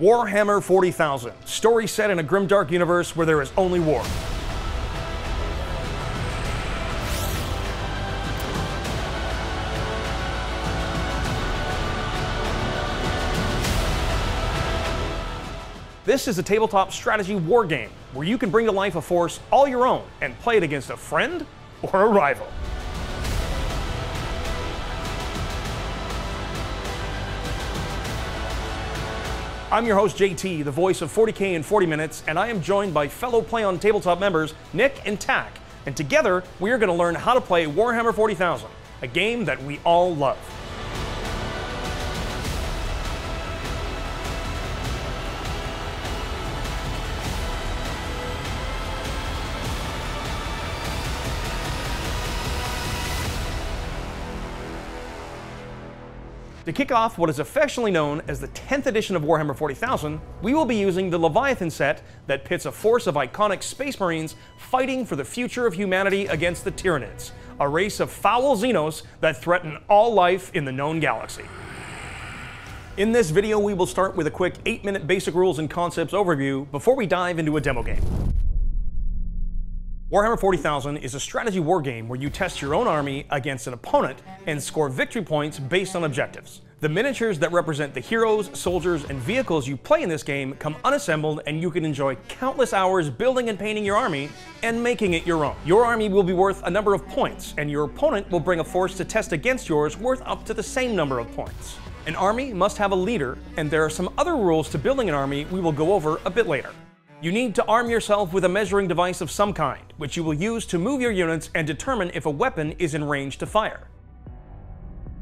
Warhammer 40,000, story set in a grimdark universe where there is only war. This is a tabletop strategy war game where you can bring to life a force all your own and play it against a friend or a rival. I'm your host, JT, the voice of 40K in 40 Minutes, and I am joined by fellow Play on Tabletop members, Nick and Tack. And together, we are going to learn how to play Warhammer 40,000, a game that we all love. To kick off what is affectionately known as the 10th edition of Warhammer 40,000, we will be using the Leviathan set that pits a force of iconic Space Marines fighting for the future of humanity against the Tyranids, a race of foul Xenos that threaten all life in the known galaxy. In this video, we will start with a quick 8 minute basic rules and concepts overview before we dive into a demo game. Warhammer 40,000 is a strategy war game where you test your own army against an opponent and score victory points based on objectives. The miniatures that represent the heroes, soldiers, and vehicles you play in this game come unassembled and you can enjoy countless hours building and painting your army and making it your own. Your army will be worth a number of points and your opponent will bring a force to test against yours worth up to the same number of points. An army must have a leader and there are some other rules to building an army we will go over a bit later. You need to arm yourself with a measuring device of some kind, which you will use to move your units and determine if a weapon is in range to fire.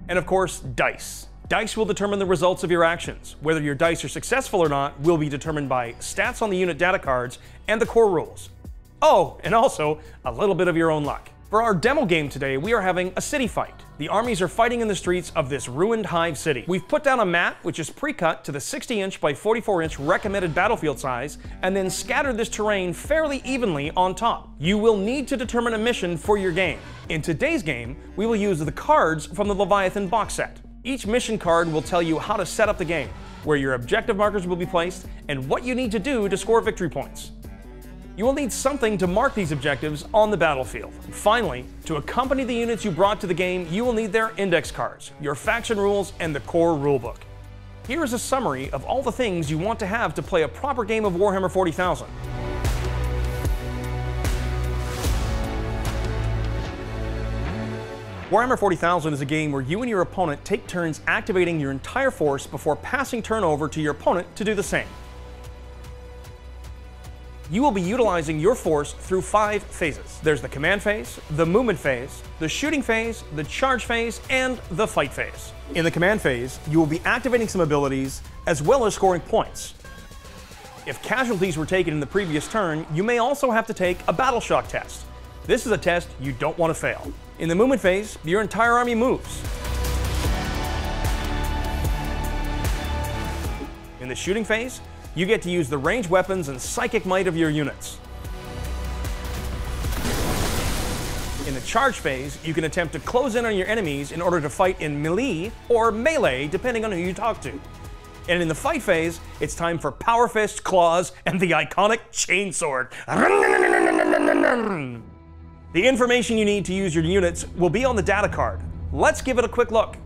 And of course, dice. Dice will determine the results of your actions. Whether your dice are successful or not will be determined by stats on the unit data cards and the core rules. Oh, and also a little bit of your own luck. For our demo game today, we are having a city fight. The armies are fighting in the streets of this ruined hive city. We've put down a map which is pre-cut to the 60 inch by 44 inch recommended battlefield size, and then scattered this terrain fairly evenly on top. You will need to determine a mission for your game. In today's game, we will use the cards from the Leviathan box set. Each mission card will tell you how to set up the game, where your objective markers will be placed, and what you need to do to score victory points. You will need something to mark these objectives on the battlefield. Finally, to accompany the units you brought to the game, you will need their index cards, your faction rules, and the core rulebook. Here is a summary of all the things you want to have to play a proper game of Warhammer 40,000. Warhammer 40,000 is a game where you and your opponent take turns activating your entire force before passing turn over to your opponent to do the same. You will be utilizing your force through five phases. There's the command phase, the movement phase, the shooting phase, the charge phase, and the fight phase. In the command phase, you will be activating some abilities as well as scoring points. If casualties were taken in the previous turn, you may also have to take a battle shock test. This is a test you don't want to fail. In the movement phase, your entire army moves. In the shooting phase, you get to use the range weapons and psychic might of your units. In the charge phase, you can attempt to close in on your enemies in order to fight in melee or melee, depending on who you talk to. And in the fight phase, it's time for Power Fist, Claws, and the iconic Chainsword. The information you need to use your units will be on the data card. Let's give it a quick look.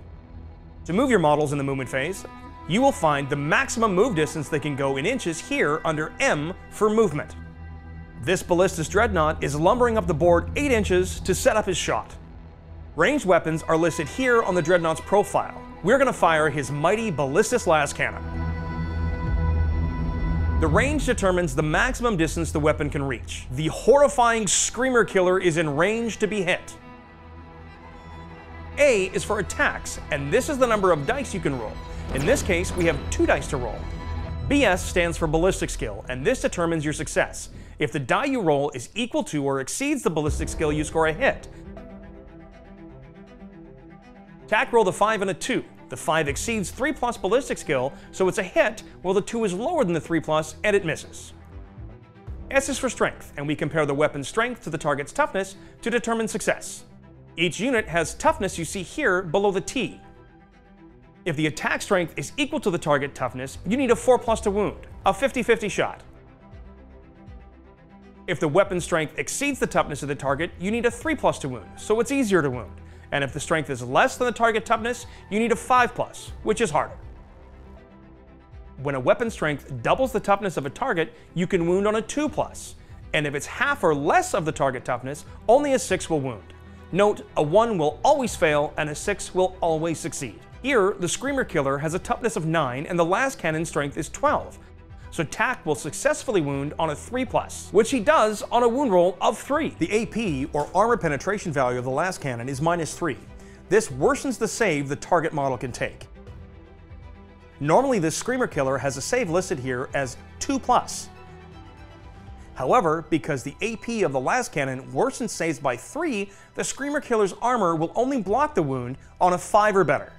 To move your models in the movement phase, you will find the maximum move distance they can go in inches here under M for movement. This Ballistus Dreadnought is lumbering up the board 8 inches to set up his shot. Ranged weapons are listed here on the Dreadnought's profile. We're going to fire his mighty Ballistus Lascannon. The range determines the maximum distance the weapon can reach. The horrifying Screamer Killer is in range to be hit. A is for attacks, and this is the number of dice you can roll. In this case, we have two dice to roll. BS stands for ballistic skill, and this determines your success. If the die you roll is equal to or exceeds the ballistic skill, you score a hit. Tack rolled a 5 and a 2. The 5 exceeds 3 plus ballistic skill, so it's a hit, while the 2 is lower than the 3 plus, and it misses. S is for strength, and we compare the weapon's strength to the target's toughness to determine success. Each unit has toughness you see here below the T. If the attack strength is equal to the target toughness, you need a 4 plus to wound, a 50-50 shot. If the weapon strength exceeds the toughness of the target, you need a 3 plus to wound, so it's easier to wound. And if the strength is less than the target toughness, you need a 5 plus, which is harder. When a weapon strength doubles the toughness of a target, you can wound on a 2 plus. And if it's half or less of the target toughness, only a 6 will wound. Note, a 1 will always fail and a 6 will always succeed. Here, the Screamer Killer has a toughness of 9 and the lascannon strength is 12. So Tak will successfully wound on a 3 plus, which he does on a wound roll of 3. The AP, or armor penetration value of the lascannon, is minus 3. This worsens the save the target model can take. Normally this Screamer Killer has a save listed here as 2 plus. However, because the AP of the lascannon worsens saves by 3, the Screamer Killer's armor will only block the wound on a 5 or better.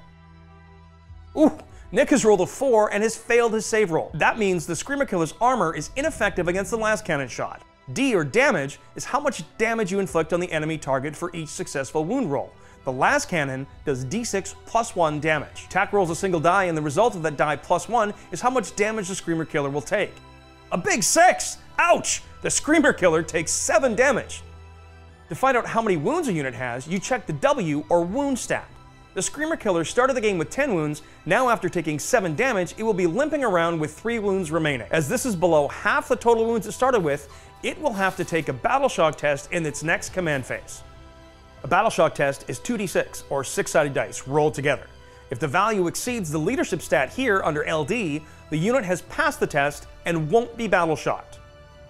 Ooh, Nick has rolled a 4 and has failed his save roll. That means the Screamer Killer's armor is ineffective against the lascannon shot. D, or damage, is how much damage you inflict on the enemy target for each successful wound roll. The lascannon does d6 plus 1 damage. Tak rolls a single die, and the result of that die plus 1 is how much damage the Screamer Killer will take. A big 6! Ouch! The Screamer Killer takes 7 damage. To find out how many wounds a unit has, you check the W or wound stat. The Screamer Killer started the game with 10 wounds, now after taking 7 damage, it will be limping around with 3 wounds remaining. As this is below half the total wounds it started with, it will have to take a Battle Shock test in its next command phase. A Battle Shock test is 2d6, or 6-sided dice, rolled together. If the value exceeds the leadership stat here under LD, the unit has passed the test and won't be battle shocked.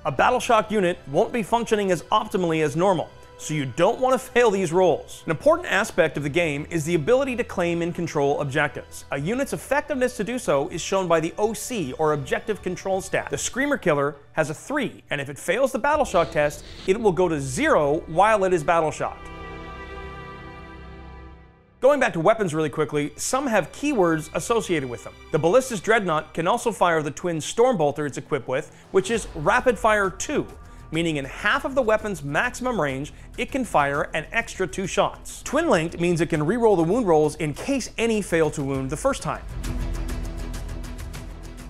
A battle shock unit won't be functioning as optimally as normal, so you don't want to fail these rolls. An important aspect of the game is the ability to claim and control objectives. A unit's effectiveness to do so is shown by the OC, or Objective Control Stat. The Screamer Killer has a 3, and if it fails the Battle Shock test, it will go to 0 while it is Battle Shocked. Going back to weapons really quickly, some have keywords associated with them. The Ballistus Dreadnought can also fire the twin Stormbolter it's equipped with, which is Rapid Fire 2, meaning in half of the weapon's maximum range, it can fire an extra two shots. Twin linked means it can reroll the wound rolls in case any fail to wound the first time.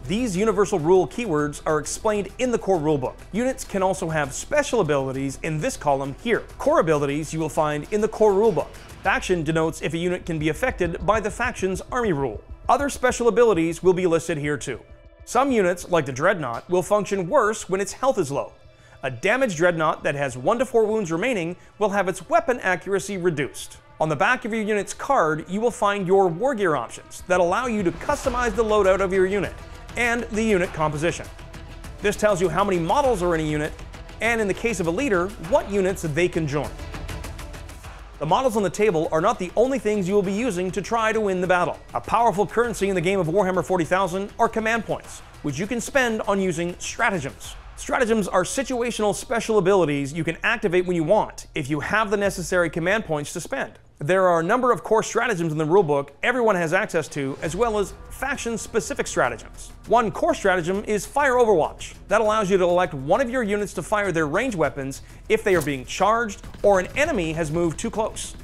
These universal rule keywords are explained in the core rulebook. Units can also have special abilities in this column here. Core abilities you will find in the core rulebook. Faction denotes if a unit can be affected by the faction's army rule. Other special abilities will be listed here too. Some units, like the Dreadnought, will function worse when its health is low. A damaged dreadnought that has 1 to 4 wounds remaining will have its weapon accuracy reduced. On the back of your unit's card, you will find your war gear options that allow you to customize the loadout of your unit and the unit composition. This tells you how many models are in a unit, and in the case of a leader, what units they can join. The models on the table are not the only things you will be using to try to win the battle. A powerful currency in the game of Warhammer 40,000 are command points, which you can spend on using stratagems. Stratagems are situational special abilities you can activate when you want, if you have the necessary command points to spend. There are a number of core stratagems in the rulebook everyone has access to, as well as faction-specific stratagems. One core stratagem is Fire Overwatch. That allows you to elect one of your units to fire their range weapons if they are being charged or an enemy has moved too close.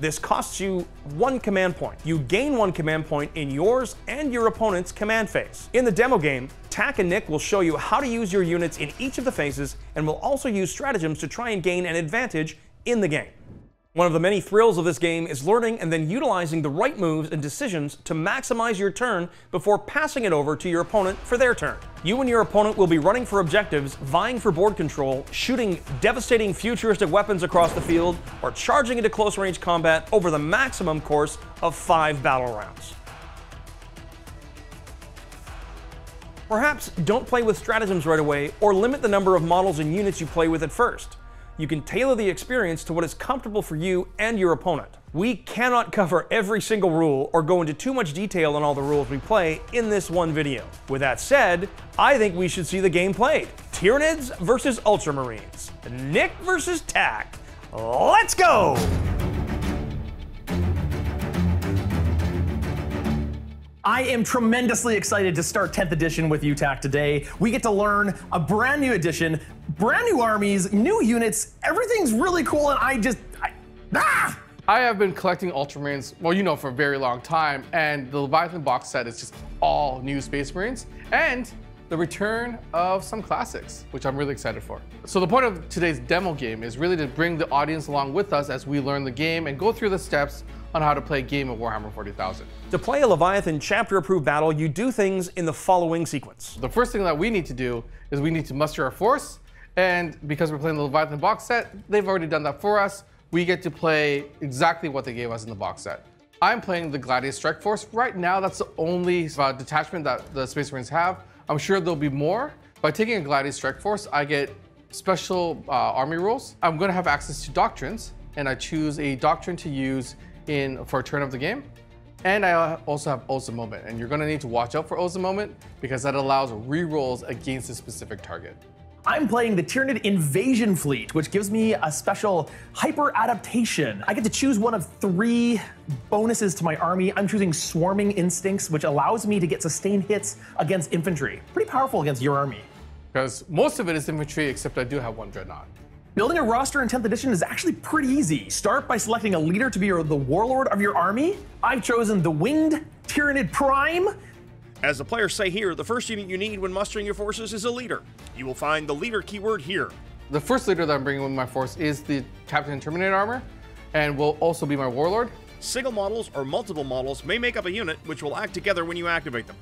This costs you one command point. You gain one command point in yours and your opponent's command phase. In the demo game, Tak and Nick will show you how to use your units in each of the phases and will also use stratagems to try and gain an advantage in the game. One of the many thrills of this game is learning and then utilizing the right moves and decisions to maximize your turn before passing it over to your opponent for their turn. You and your opponent will be running for objectives, vying for board control, shooting devastating futuristic weapons across the field, or charging into close range combat over the maximum course of five battle rounds. Perhaps don't play with stratagems right away, or limit the number of models and units you play with at first you can tailor the experience to what is comfortable for you and your opponent. We cannot cover every single rule or go into too much detail on all the rules we play in this one video. With that said, I think we should see the game played. Tyranids versus Ultramarines. Nick versus Tak. Let's go! I am tremendously excited to start 10th edition with Tak today. We get to learn a brand new edition, brand new armies, new units. Everything's really cool, and I just. I, ah! I have been collecting Ultramarines, well, you know, for a very long time, and the Leviathan box set is just all new Space Marines, and the return of some classics, which I'm really excited for. So the point of today's demo game is really to bring the audience along with us as we learn the game and go through the steps on how to play a game of Warhammer 40,000. To play a Leviathan chapter-approved battle, you do things in the following sequence. The first thing that we need to do is we need to muster our force, and because we're playing the Leviathan box set, they've already done that for us. We get to play exactly what they gave us in the box set. I'm playing the Gladius Strike Force. Right now, that's the only uh, detachment that the Space Marines have. I'm sure there'll be more. By taking a Gladius Strike Force, I get special uh, army rules. I'm gonna have access to doctrines, and I choose a doctrine to use in for a turn of the game. And I also have Oath of Moment, and you're gonna need to watch out for Oath of Moment because that allows re-rolls against a specific target. I'm playing the Tyranid Invasion Fleet, which gives me a special hyper adaptation. I get to choose one of three bonuses to my army. I'm choosing Swarming Instincts, which allows me to get sustained hits against infantry. Pretty powerful against your army. Because most of it is infantry, except I do have one Dreadnought. Building a roster in 10th edition is actually pretty easy. Start by selecting a leader to be the warlord of your army. I've chosen the Winged Tyranid Prime. As the players say here, the first unit you need when mustering your forces is a leader. You will find the leader keyword here. The first leader that I'm bringing with my force is the Captain Terminator armor, and will also be my warlord. Single models or multiple models may make up a unit which will act together when you activate them.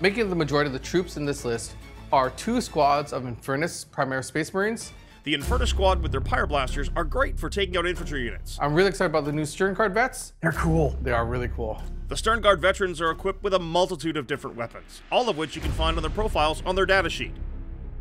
Making the majority of the troops in this list are two squads of Infernus Primaris Space Marines, the Infernus Squad with their Pyroblasters are great for taking out infantry units. I'm really excited about the new Sternguard vets. They're cool. They are really cool. The Stern Guard veterans are equipped with a multitude of different weapons, all of which you can find on their profiles on their datasheet.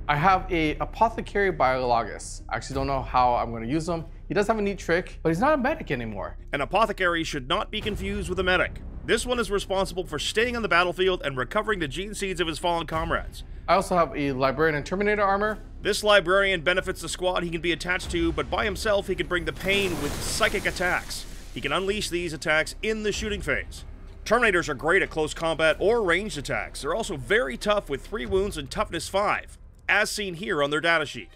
I have a Apothecary Biologus. I actually don't know how I'm going to use him. He does have a neat trick, but he's not a medic anymore. An Apothecary should not be confused with a medic. This one is responsible for staying on the battlefield and recovering the gene seeds of his fallen comrades. I also have a Librarian and Terminator armor. This Librarian benefits the squad he can be attached to, but by himself he can bring the pain with psychic attacks. He can unleash these attacks in the shooting phase. Terminators are great at close combat or ranged attacks. They're also very tough with 3 wounds and toughness 5, as seen here on their datasheet.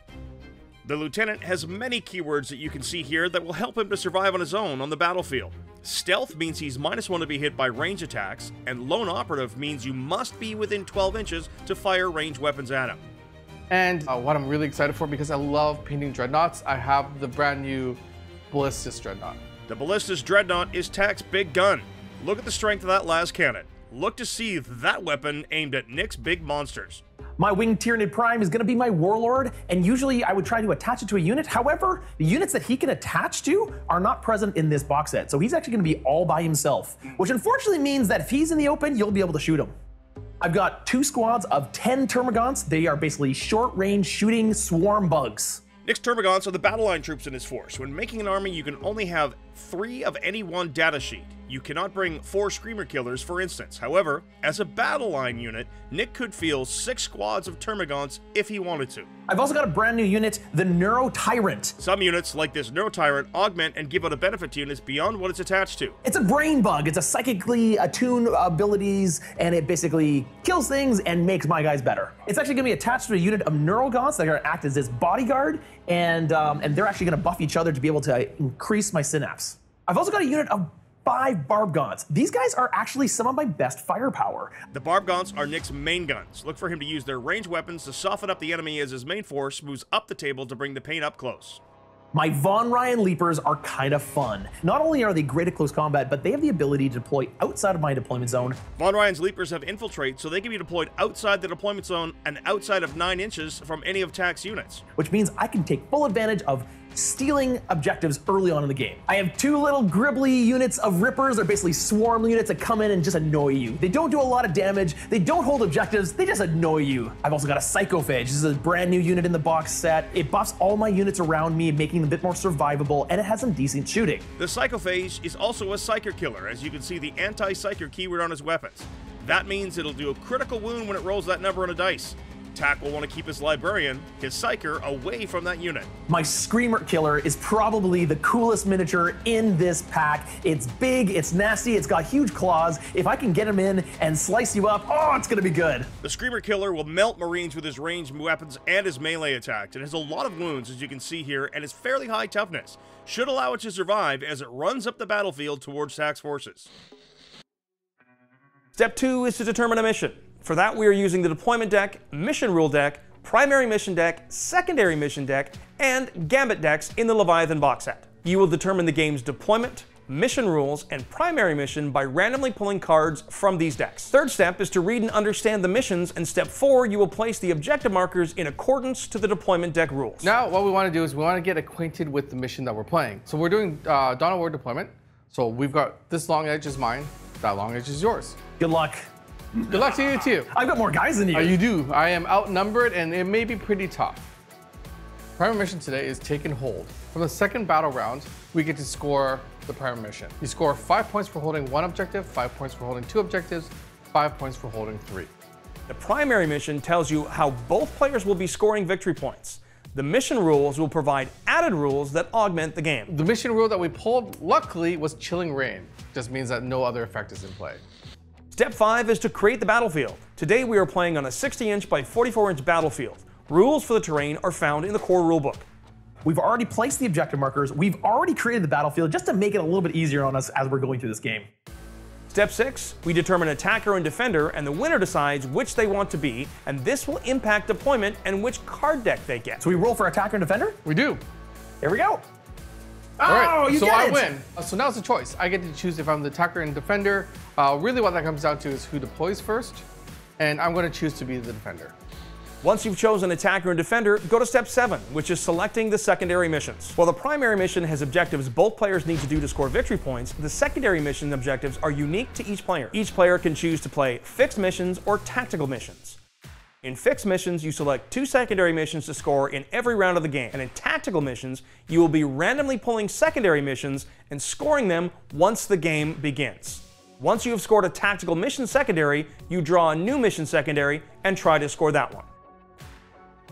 The Lieutenant has many keywords that you can see here that will help him to survive on his own on the battlefield. Stealth means he's minus 1 to be hit by range attacks, and Lone Operative means you must be within 12 inches to fire ranged weapons at him. And uh, what I'm really excited for, because I love painting dreadnoughts, I have the brand new Ballistus Dreadnought. The Ballistus Dreadnought is TAC's big gun. Look at the strength of that lascannon. Look to see that weapon aimed at Nick's big monsters. My Winged Tyranid Prime is going to be my Warlord, and usually I would try to attach it to a unit. However, the units that he can attach to are not present in this box set, so he's actually going to be all by himself, which unfortunately means that if he's in the open, you'll be able to shoot him. I've got two squads of 10 Termagants. They are basically short-range shooting swarm bugs. Nick's Termagants are the battle line troops in his force. When making an army, you can only have three of any one data sheet. You cannot bring four Screamer Killers, for instance. However, as a battle line unit, Nick could field six squads of Termagants if he wanted to. I've also got a brand new unit, the Neuro Tyrant. Some units, like this Neuro Tyrant, augment and give out a benefit to units beyond what it's attached to. It's a brain bug. It's a psychically attuned abilities, and it basically kills things and makes my guys better. It's actually going to be attached to a unit of Neurogaunts that are going to act as this bodyguard, and, um, and they're actually going to buff each other to be able to increase my synapse. I've also got a unit of five Barb Gaunts. These guys are actually some of my best firepower. The Barb Gaunts are Nick's main guns. Look for him to use their ranged weapons to soften up the enemy as his main force moves up the table to bring the pain up close. My Von Ryan Leapers are kind of fun. Not only are they great at close combat, but they have the ability to deploy outside of my deployment zone. Von Ryan's Leapers have infiltrate, so they can be deployed outside the deployment zone and outside of 9 inches from any of TAC's units. Which means I can take full advantage of stealing objectives early on in the game. I have two little gribbly units of Rippers. They're basically swarm units that come in and just annoy you. They don't do a lot of damage. They don't hold objectives. They just annoy you. I've also got a Psychophage. This is a brand new unit in the box set. It buffs all my units around me, making them a bit more survivable, and it has some decent shooting. The Psychophage is also a Psyker killer, as you can see the anti-Psyker keyword on his weapons. That means it'll do a critical wound when it rolls that number on a dice. Tak will want to keep his Librarian, his Psyker, away from that unit. My Screamer Killer is probably the coolest miniature in this pack. It's big, it's nasty, it's got huge claws. If I can get him in and slice you up, oh, it's gonna be good. The Screamer Killer will melt Marines with his ranged weapons and his melee attacks. It has a lot of wounds, as you can see here, and is fairly high toughness. Should allow it to survive as it runs up the battlefield towards Tak's forces. Step two is to determine a mission. For that, we are using the deployment deck, mission rule deck, primary mission deck, secondary mission deck, and gambit decks in the Leviathan box set. You will determine the game's deployment, mission rules, and primary mission by randomly pulling cards from these decks. Third step is to read and understand the missions, and step four, you will place the objective markers in accordance to the deployment deck rules. Now, what we want to do is we want to get acquainted with the mission that we're playing. So we're doing uh, Dawn of War deployment. So we've got this long edge is mine, that long edge is yours. Good luck. Good luck to you too. I've got more guys than you. Uh, you do. I am outnumbered and it may be pretty tough. Primary mission today is take and hold. From the second battle round, we get to score the primary mission. You score five points for holding one objective, five points for holding two objectives, five points for holding three. The primary mission tells you how both players will be scoring victory points. The mission rules will provide added rules that augment the game. The mission rule that we pulled, luckily, was Chilling Rain. Just means that no other effect is in play. Step 5 is to create the battlefield. Today we are playing on a 60 inch by 44 inch battlefield. Rules for the terrain are found in the core rulebook. We've already placed the objective markers. We've already created the battlefield just to make it a little bit easier on us as we're going through this game. Step 6, we determine attacker and defender, and the winner decides which they want to be, and this will impact deployment and which card deck they get. So we roll for attacker and defender? We do. Here we go. All right, Oh, you so get I it. win. Uh, So now it's a choice. I get to choose if I'm the attacker and defender. Uh, really, what that comes down to is who deploys first, and I'm going to choose to be the defender. Once you've chosen attacker and defender, go to step 7, which is selecting the secondary missions. While the primary mission has objectives both players need to do to score victory points, the secondary mission objectives are unique to each player. Each player can choose to play fixed missions or tactical missions. In fixed missions, you select two secondary missions to score in every round of the game. And in tactical missions, you will be randomly pulling secondary missions and scoring them once the game begins. Once you have scored a tactical mission secondary, you draw a new mission secondary and try to score that one.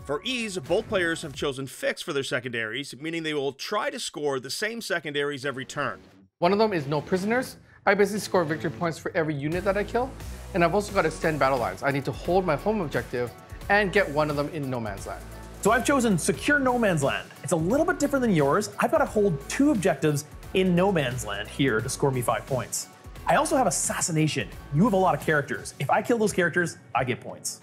For ease, both players have chosen fixed for their secondaries, meaning they will try to score the same secondaries every turn. One of them is no prisoners. I basically score victory points for every unit that I kill. And I've also got extend battle lines. I need to hold my home objective and get one of them in no man's land. So I've chosen secure no man's land. It's a little bit different than yours. I've got to hold two objectives in no man's land here to score me five points. I also have assassination. You have a lot of characters. If I kill those characters, I get points.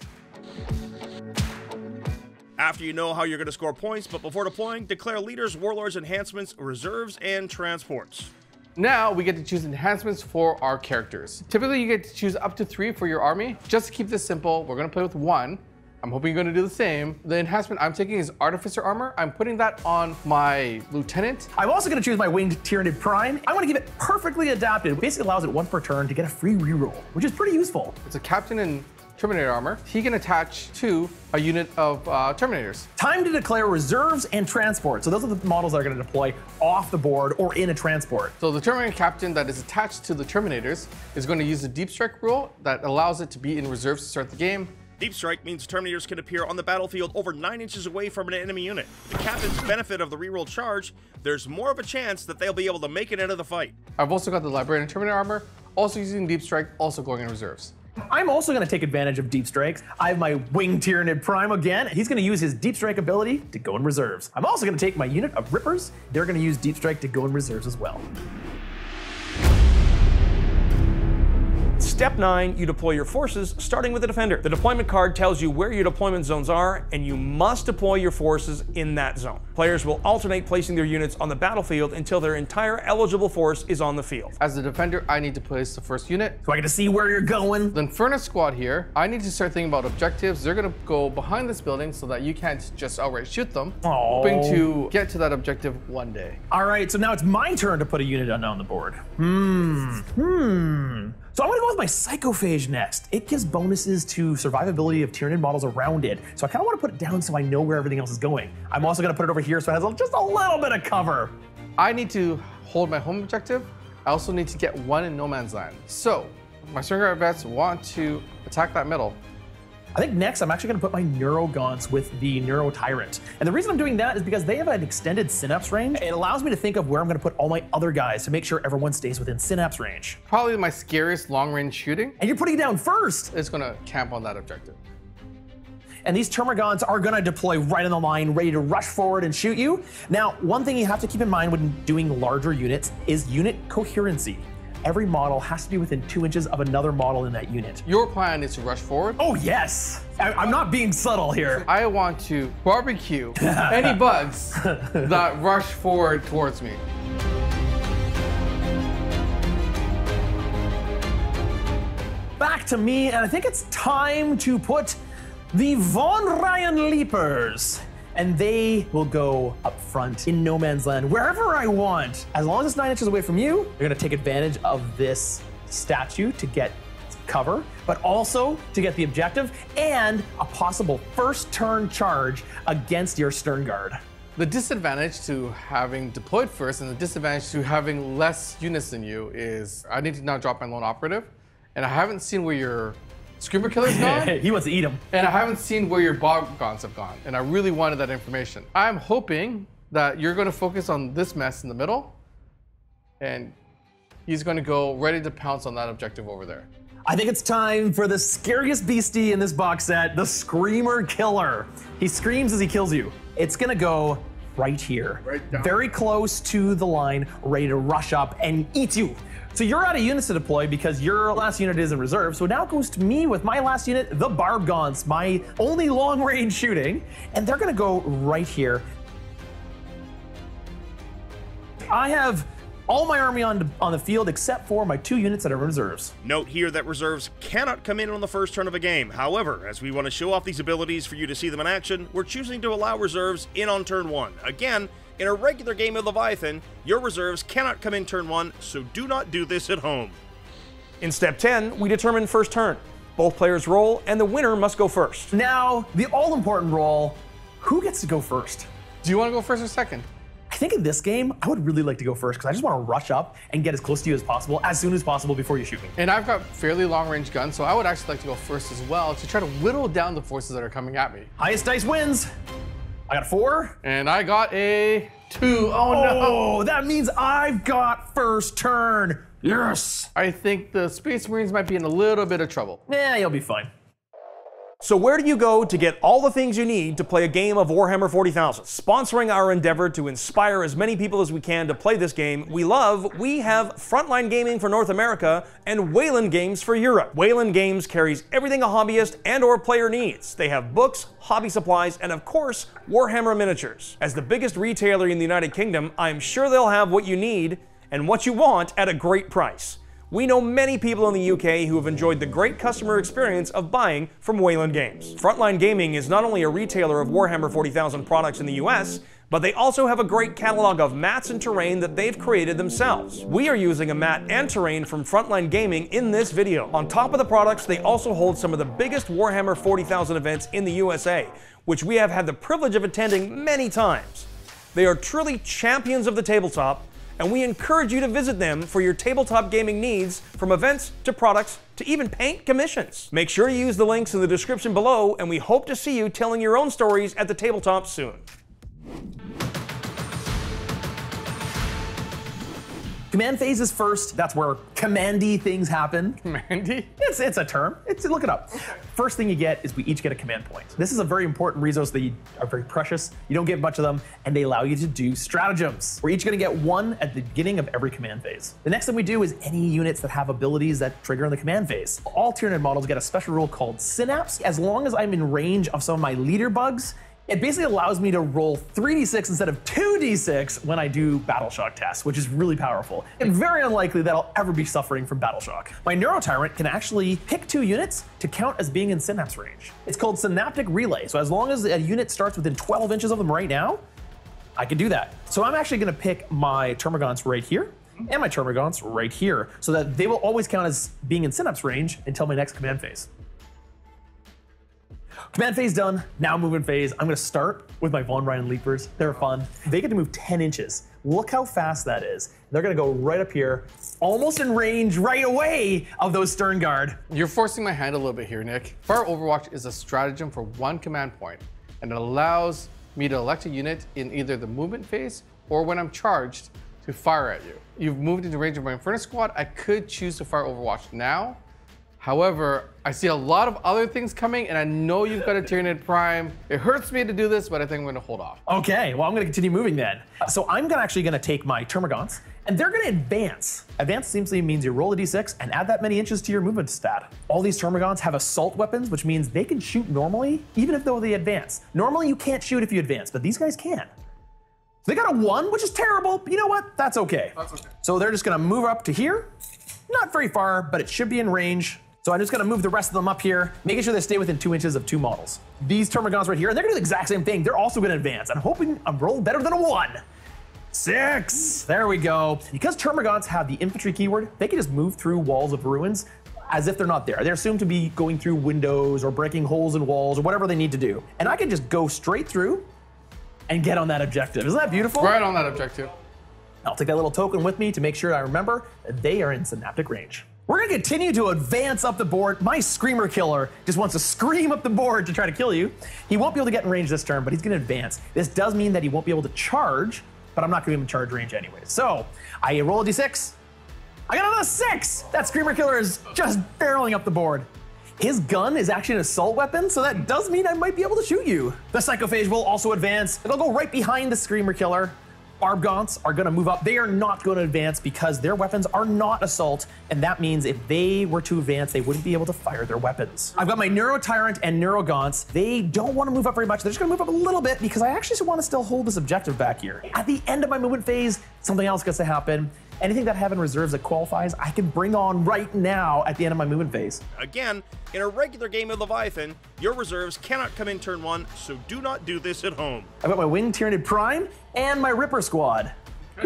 After you know how you're going to score points, but before deploying, declare leaders, warlords, enhancements, reserves, and transports. Now we get to choose enhancements for our characters. Typically you get to choose up to three for your army. Just to keep this simple, we're gonna play with one. I'm hoping you're gonna do the same. The enhancement I'm taking is Artificer Armor. I'm putting that on my Lieutenant. I'm also going to choose my winged Tyranid Prime. I want to give it perfectly adapted. It basically allows it one per turn to get a free reroll, which is pretty useful. It's a Captain in Terminator Armor. He can attach to a unit of uh, Terminators. Time to declare reserves and transport. So those are the models that are going to deploy off the board or in a transport. So the Terminator Captain that is attached to the Terminators is going to use the Deep Strike rule that allows it to be in reserves to start the game. Deep Strike means Terminators can appear on the battlefield over 9 inches away from an enemy unit. The captain's benefit of the reroll charge, there's more of a chance that they'll be able to make it into the fight. I've also got the Librarian Terminator Armor, also using Deep Strike, also going in reserves. I'm also going to take advantage of Deep Strikes. I have my Wing Tyranid Prime again. He's going to use his Deep Strike ability to go in reserves. I'm also going to take my unit of Rippers. They're going to use Deep Strike to go in reserves as well. Step 9, you deploy your forces, starting with the defender. The deployment card tells you where your deployment zones are, and you must deploy your forces in that zone. Players will alternate placing their units on the battlefield until their entire eligible force is on the field. As the defender, I need to place the first unit. So I get to see where you're going. The Inferno Squad here, I need to start thinking about objectives. They're gonna go behind this building so that you can't just outright shoot them. Aw. Hoping to get to that objective one day. All right, so now it's my turn to put a unit on on the board. Hmm. Hmm. So I'm gonna go with my Psychophage next. It gives bonuses to survivability of Tyranid models around it. So I kind of want to put it down so I know where everything else is going. I'm also gonna put it over here so it has just a little bit of cover. I need to hold my home objective. I also need to get one in no man's land. So, my Sternguard vets want to attack that middle. I think next I'm actually going to put my Neurogaunts with the Neuro Tyrant. And the reason I'm doing that is because they have an extended synapse range. It allows me to think of where I'm going to put all my other guys to make sure everyone stays within synapse range. Probably my scariest long range shooting And you're putting it down first. It's going to camp on that objective. And these Termagants are going to deploy right on the line, ready to rush forward and shoot you. Now, one thing you have to keep in mind when doing larger units is unit coherency. Every model has to be within two inches of another model in that unit. Your plan is to rush forward. Oh, yes. I- I'm not being subtle here. I want to barbecue any bugs that rush forward towards me. Back to me, and I think it's time to put the Von Ryan Leapers. And they will go up front in no man's land, wherever I want. As long as it's nine inches away from you, you're gonna take advantage of this statue to get cover, but also to get the objective and a possible first turn charge against your stern guard. The disadvantage to having deployed first and the disadvantage to having less units than you is I need to now drop my lone operative, and I haven't seen where your screamer killer's gone, he wants to eat him. and I haven't seen where your Barbgaunts have gone, and I really wanted that information. I'm hoping that you're going to focus on this mess in the middle, and he's going to go ready to pounce on that objective over there. I think it's time for the scariest beastie in this box set, the Screamer Killer. He screams as he kills you. It's gonna go right here, Right very close to the line, ready to rush up and eat you. So you're out of units to deploy because your last unit is in reserve. So now it goes to me with my last unit, the Barbgaunts, my only long range shooting, and they're gonna go right here. I have all my army on, on the field except for my two units that are reserves. Note here that reserves cannot come in on the first turn of a game. However, as we want to show off these abilities for you to see them in action, we're choosing to allow reserves in on turn 1. Again, in a regular game of Leviathan, your reserves cannot come in turn 1, so do not do this at home. In step 10, we determine first turn. Both players roll, and the winner must go first. Now, the all important role who gets to go first? Do you want to go first or second? I think in this game, I would really like to go first because I just want to rush up and get as close to you as possible as soon as possible before you shoot me. And I've got fairly long range guns, so I would actually like to go first as well to try to whittle down the forces that are coming at me. Highest dice wins. I got a four. And I got a two. Oh no! Oh, that means I've got first turn. Yes. I think the Space Marines might be in a little bit of trouble. Yeah, you'll be fine. So where do you go to get all the things you need to play a game of Warhammer 40,000? Sponsoring our endeavor to inspire as many people as we can to play this game we love, we have Frontline Gaming for North America and Wayland Games for Europe. Wayland Games carries everything a hobbyist and or player needs. They have books, hobby supplies, and of course, Warhammer miniatures. As the biggest retailer in the United Kingdom, I'm sure they'll have what you need and what you want at a great price. We know many people in the UK who have enjoyed the great customer experience of buying from Wayland Games. Frontline Gaming is not only a retailer of Warhammer 40,000 products in the US, but they also have a great catalog of mats and terrain that they've created themselves. We are using a mat and terrain from Frontline Gaming in this video. On top of the products, they also hold some of the biggest Warhammer 40,000 events in the USA, which we have had the privilege of attending many times. They are truly champions of the tabletop, and we encourage you to visit them for your tabletop gaming needs from events to products to even paint commissions. Make sure you use the links in the description below, and we hope to see you telling your own stories at the tabletop soon. Command phase is first. That's where commandy things happen. Mandy? It's, it's a term. It's look it up. First thing you get is we each get a command point. This is a very important resource that you are very precious. You don't get much of them, and they allow you to do stratagems. We're each going to get one at the beginning of every command phase. The next thing we do is any units that have abilities that trigger in the command phase. All Tyranid models get a special rule called Synapse. As long as I'm in range of some of my leader bugs, it basically allows me to roll 3d6 instead of 2d6 when I do battle shock tests, which is really powerful. And very unlikely that I'll ever be suffering from battle shock. My Neuro Tyrant can actually pick two units to count as being in synapse range. It's called Synaptic Relay. So as long as a unit starts within 12 inches of them right now, I can do that. So I'm actually gonna pick my Termagants right here and my Termagants right here so that they will always count as being in synapse range until my next command phase. Command phase done, now movement phase. I'm gonna start with my Von Ryan Leapers. They're fun. They get to move 10 inches. Look how fast that is. They're gonna go right up here, almost in range right away of those Stern Guard. You're forcing my hand a little bit here, Nick. Fire Overwatch is a stratagem for one command point, and it allows me to elect a unit in either the movement phase or when I'm charged to fire at you. You've moved into range of my Inferno Squad. I could choose to fire Overwatch now, However, I see a lot of other things coming, and I know you've got a Tyranid Prime. It hurts me to do this, but I think I'm going to hold off. Okay, well, I'm going to continue moving then. So I'm gonna actually going to take my Termagants, and they're going to advance. Advance simply means you roll a d6 and add that many inches to your movement stat. All these Termagants have assault weapons, which means they can shoot normally, even if though they advance. Normally, you can't shoot if you advance, but these guys can. They got a one, which is terrible. But you know what? That's okay. That's okay. So they're just gonna move up to here. Not very far, but it should be in range. So I'm just gonna move the rest of them up here, making sure they stay within two inches of two models. These Termagants right here, and they're gonna do the exact same thing. They're also gonna advance. I'm hoping I'm rolling better than a one. Six. There we go. Because Termagants have the infantry keyword, they can just move through walls of ruins as if they're not there. They're assumed to be going through windows or breaking holes in walls or whatever they need to do. And I can just go straight through and get on that objective. Isn't that beautiful? Right on that objective. I'll take that little token with me to make sure I remember that they are in synaptic range. We're gonna continue to advance up the board. My Screamer Killer just wants to scream up the board to try to kill you. He won't be able to get in range this turn, but he's gonna advance. This does mean that he won't be able to charge, but I'm not gonna give him charge range anyways. So I roll a d6. I got another six! That Screamer Killer is just barreling up the board. His gun is actually an assault weapon, so that does mean I might be able to shoot you. The Psychophage will also advance. It'll go right behind the Screamer Killer. Barbgaunts are gonna move up. They are not gonna advance because their weapons are not assault, and that means if they were to advance, they wouldn't be able to fire their weapons. I've got my Neuro Tyrant and Neuro Neurogaunts. They don't wanna move up very much. They're just gonna move up a little bit because I actually wanna still hold this objective back here. At the end of my movement phase, something else gets to happen. Anything that I have in reserves that qualifies, I can bring on right now at the end of my movement phase. Again, in a regular game of Leviathan, your reserves cannot come in turn one, so do not do this at home. I've got my Winged Tyranid Prime and my Ripper Squad.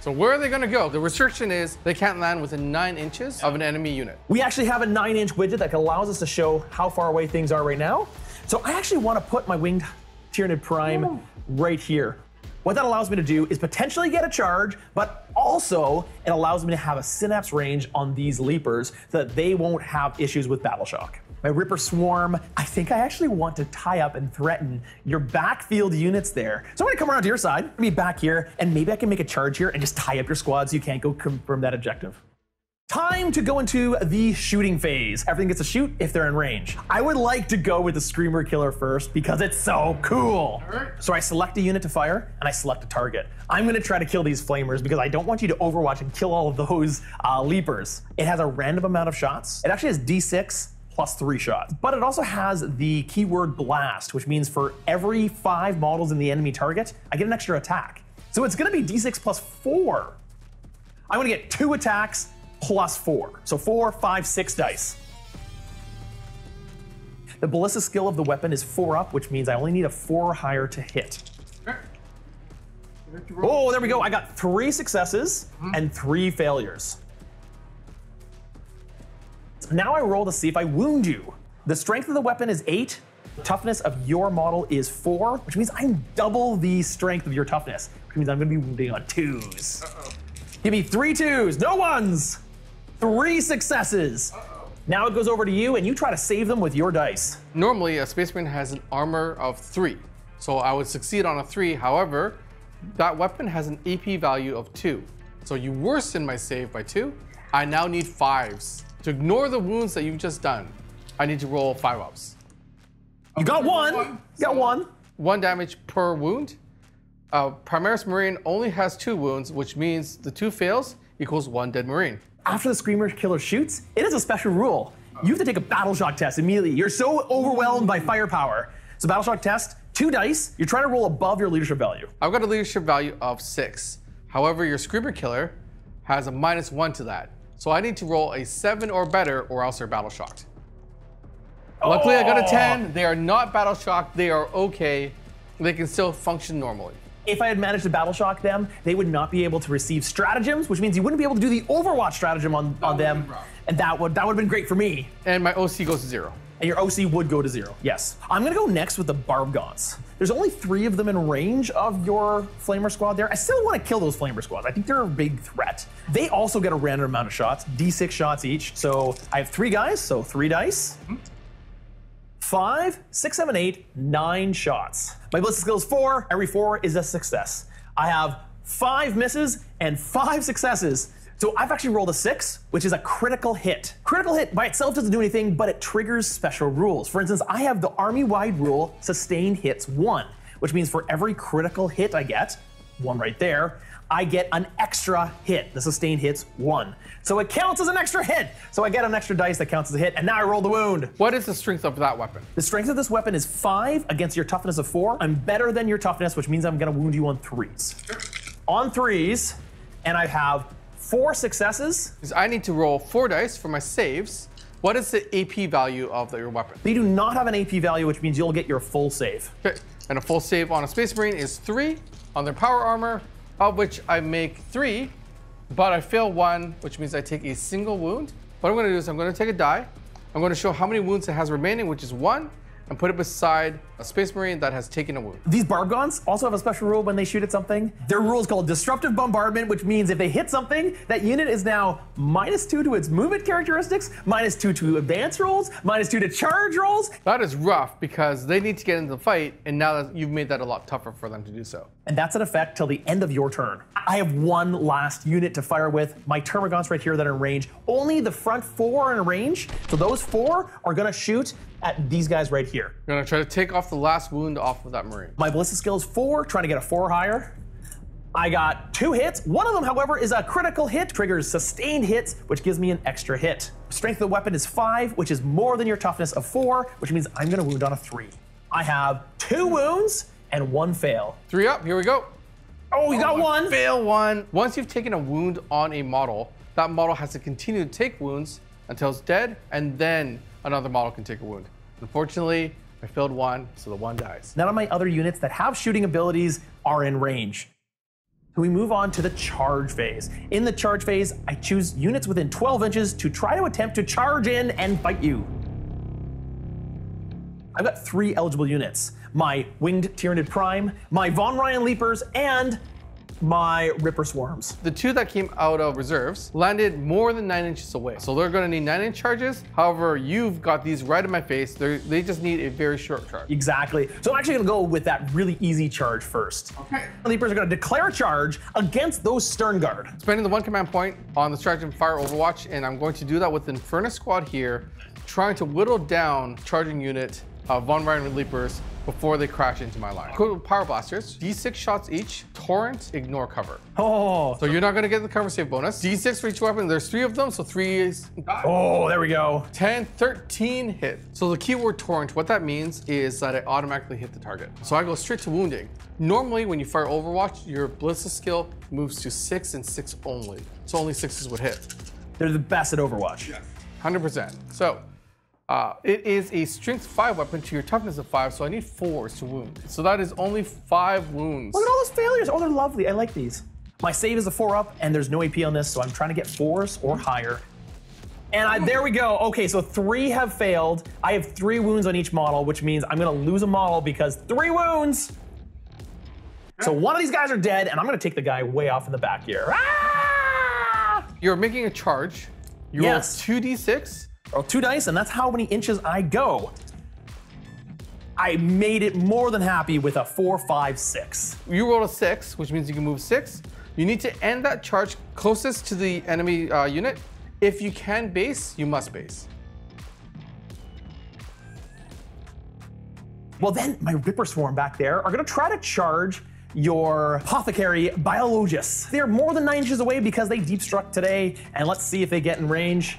So where are they going to go? The restriction is they can't land within nine inches of an enemy unit. We actually have a nine inch widget that allows us to show how far away things are right now. So I actually want to put my Winged Tyranid Prime oh. right here. What that allows me to do is potentially get a charge, but also it allows me to have a synapse range on these leapers so that they won't have issues with battle shock. My Ripper Swarm, I think I actually want to tie up and threaten your backfield units there. So I'm gonna come around to your side, be back here, and maybe I can make a charge here and just tie up your squad so you can't go confirm that objective. Time to go into the shooting phase. Everything gets to shoot if they're in range. I would like to go with the Screamer Killer first because it's so cool. So I select a unit to fire and I select a target. I'm gonna try to kill these flamers because I don't want you to overwatch and kill all of those uh, leapers. It has a random amount of shots. It actually has D6 plus three shots. But it also has the keyword blast, which means for every five models in the enemy target, I get an extra attack. So it's gonna be D6 plus four. I'm gonna get two attacks plus four. So four, five, six dice. The ballista skill of the weapon is four up, which means I only need a four or higher to hit. Oh, there we go. I got three successes mm-hmm. and three failures. Now I roll to see if I wound you. The strength of the weapon is eight. The toughness of your model is four, which means I'm double the strength of your toughness, which means I'm gonna be wounding on 2s Give me three twos, no ones. Three successes. Now it goes over to you, and you try to save them with your dice. Normally, a spaceman has an armor of three, so I would succeed on a three. However, that weapon has an AP value of two. So you worsen my save by two. I now need fives. To ignore the wounds that you've just done, I need to roll five ups. You got one. You got one. One damage per wound. Uh, Primaris Marine only has two wounds, which means the two fails equals one dead Marine. After the Screamer Killer shoots, it is a special rule. You have to take a Battle Shock test immediately. You're so overwhelmed by firepower. So Battle Shock test, two dice. You're trying to roll above your leadership value. I've got a leadership value of six. However, your Screamer Killer has a minus one to that. So I need to roll a seven or better, or else they're battle shocked. Luckily, I got a 10. They are not battle shocked. They are okay. They can still function normally. If I had managed to battle shock them, they would not be able to receive stratagems, which means you wouldn't be able to do the Overwatch stratagem on, on them. And that would that would have been great for me. And my OC goes to zero. And your OC would go to zero. Yes. I'm gonna go next with the Barb Barbgaunts. There's only three of them in range of your Flamer squad there. I still want to kill those Flamer squads. I think they're a big threat. They also get a random amount of shots, D6 shots each. So I have three guys, so three dice. Mm-hmm. Five, six, seven, eight, nine shots. My ballistic skill is four. Every four is a success. I have five misses and five successes. So I've actually rolled a six, which is a critical hit. Critical hit by itself doesn't do anything, but it triggers special rules. For instance, I have the army-wide rule sustained hits one, which means for every critical hit I get, one right there, I get an extra hit. The sustained hits one. So it counts as an extra hit. So I get an extra dice that counts as a hit, and now I roll the wound. What is the strength of that weapon? The strength of this weapon is five against your toughness of four. I'm better than your toughness, which means I'm gonna wound you on threes. On threes, and I have four successes. I need to roll four dice for my saves. What is the AP value of your weapon? They do not have an AP value, which means you'll get your full save. Okay. And a full save on a Space Marine is three on their power armor, of which I make three, but I fail one, which means I take a single wound. What I'm gonna do is I'm gonna take a die. I'm gonna show how many wounds it has remaining, which is one, and put it beside a Space Marine that has taken a wound. These Barbgaunts also have a special rule when they shoot at something. Their rule is called Disruptive Bombardment, which means if they hit something, that unit is now minus two to its movement characteristics, minus two to advance rolls, minus two to charge rolls, That is rough because they need to get into the fight, and now that you've made that a lot tougher for them to do so. and that's in effect till the end of your turn. I have one last unit to fire with. My Termagants right here that are in range. Only the front four are in range, so those four are gonna shoot at these guys right here. I'm gonna try to take off the last wound off of that Marine. My ballistic skill is four, trying to get a four higher. I got two hits. One of them, however, is a critical hit, triggers sustained hits, which gives me an extra hit. Strength of the weapon is five, which is more than your toughness of four, which means I'm gonna wound on a three. I have two wounds and one fail. Three up, here we go. Oh, you got one. Fail one. Once you've taken a wound on a model, that model has to continue to take wounds until it's dead, and then another model can take a wound. Unfortunately, I failed one, so the one dies. None of my other units that have shooting abilities are in range. So we move on to the charge phase. In the charge phase, I choose units within 12 inches to try to attempt to charge in and bite you. I've got three eligible units my Winged Tyranid Prime, my Von Ryan Leapers, and my Ripper Swarms. The two that came out of reserves landed more than nine inches away. So they're gonna need nine inch charges. However, you've got these right in my face. They're, they just need a very short charge. Exactly. So I'm actually gonna go with that really easy charge first. Okay. Leapers are gonna declare a charge against those Sternguard. Spending the one command point on the Stratagem Fire Overwatch, and I'm going to do that with the Infernus Squad here, trying to whittle down charging unit of Von Ryan Leapers before they crash into my line. Quick Pyreblasters, D6 shots each, Torrent, ignore cover. Oh, So you're not gonna get the cover save bonus. D6 for each weapon, there's three of them, so three is oh, there we go. 10, 13 hit. So the keyword torrent, what that means is that it automatically hit the target. So I go straight to wounding. Normally, when you fire Overwatch, your Ballistic skill moves to six and six only. So only sixes would hit. They're the best at Overwatch. 100%. So uh, it is a strength five weapon to your toughness of five, so I need fours to wound. So that is only five wounds. Look at all those failures. Oh, they're lovely. I like these. My save is a four up, and there's no AP on this, so I'm trying to get fours or higher. And I, there we go. Okay, so three have failed. I have three wounds on each model, which means I'm gonna lose a model because three wounds. So one of these guys are dead, and I'm gonna take the guy way off in the back here. Ah! You're making a charge. You Yes. roll 2d6. Roll two dice, and that's how many inches I go. I made it more than happy with a four, five, six. You roll a six, which means you can move six. You need to end that charge closest to the enemy uh, unit. If you can base, you must base. Well, then my Ripper Swarm back there are gonna try to charge your Apothecary Biologus. They're more than nine inches away because they deep struck today, and let's see if they get in range.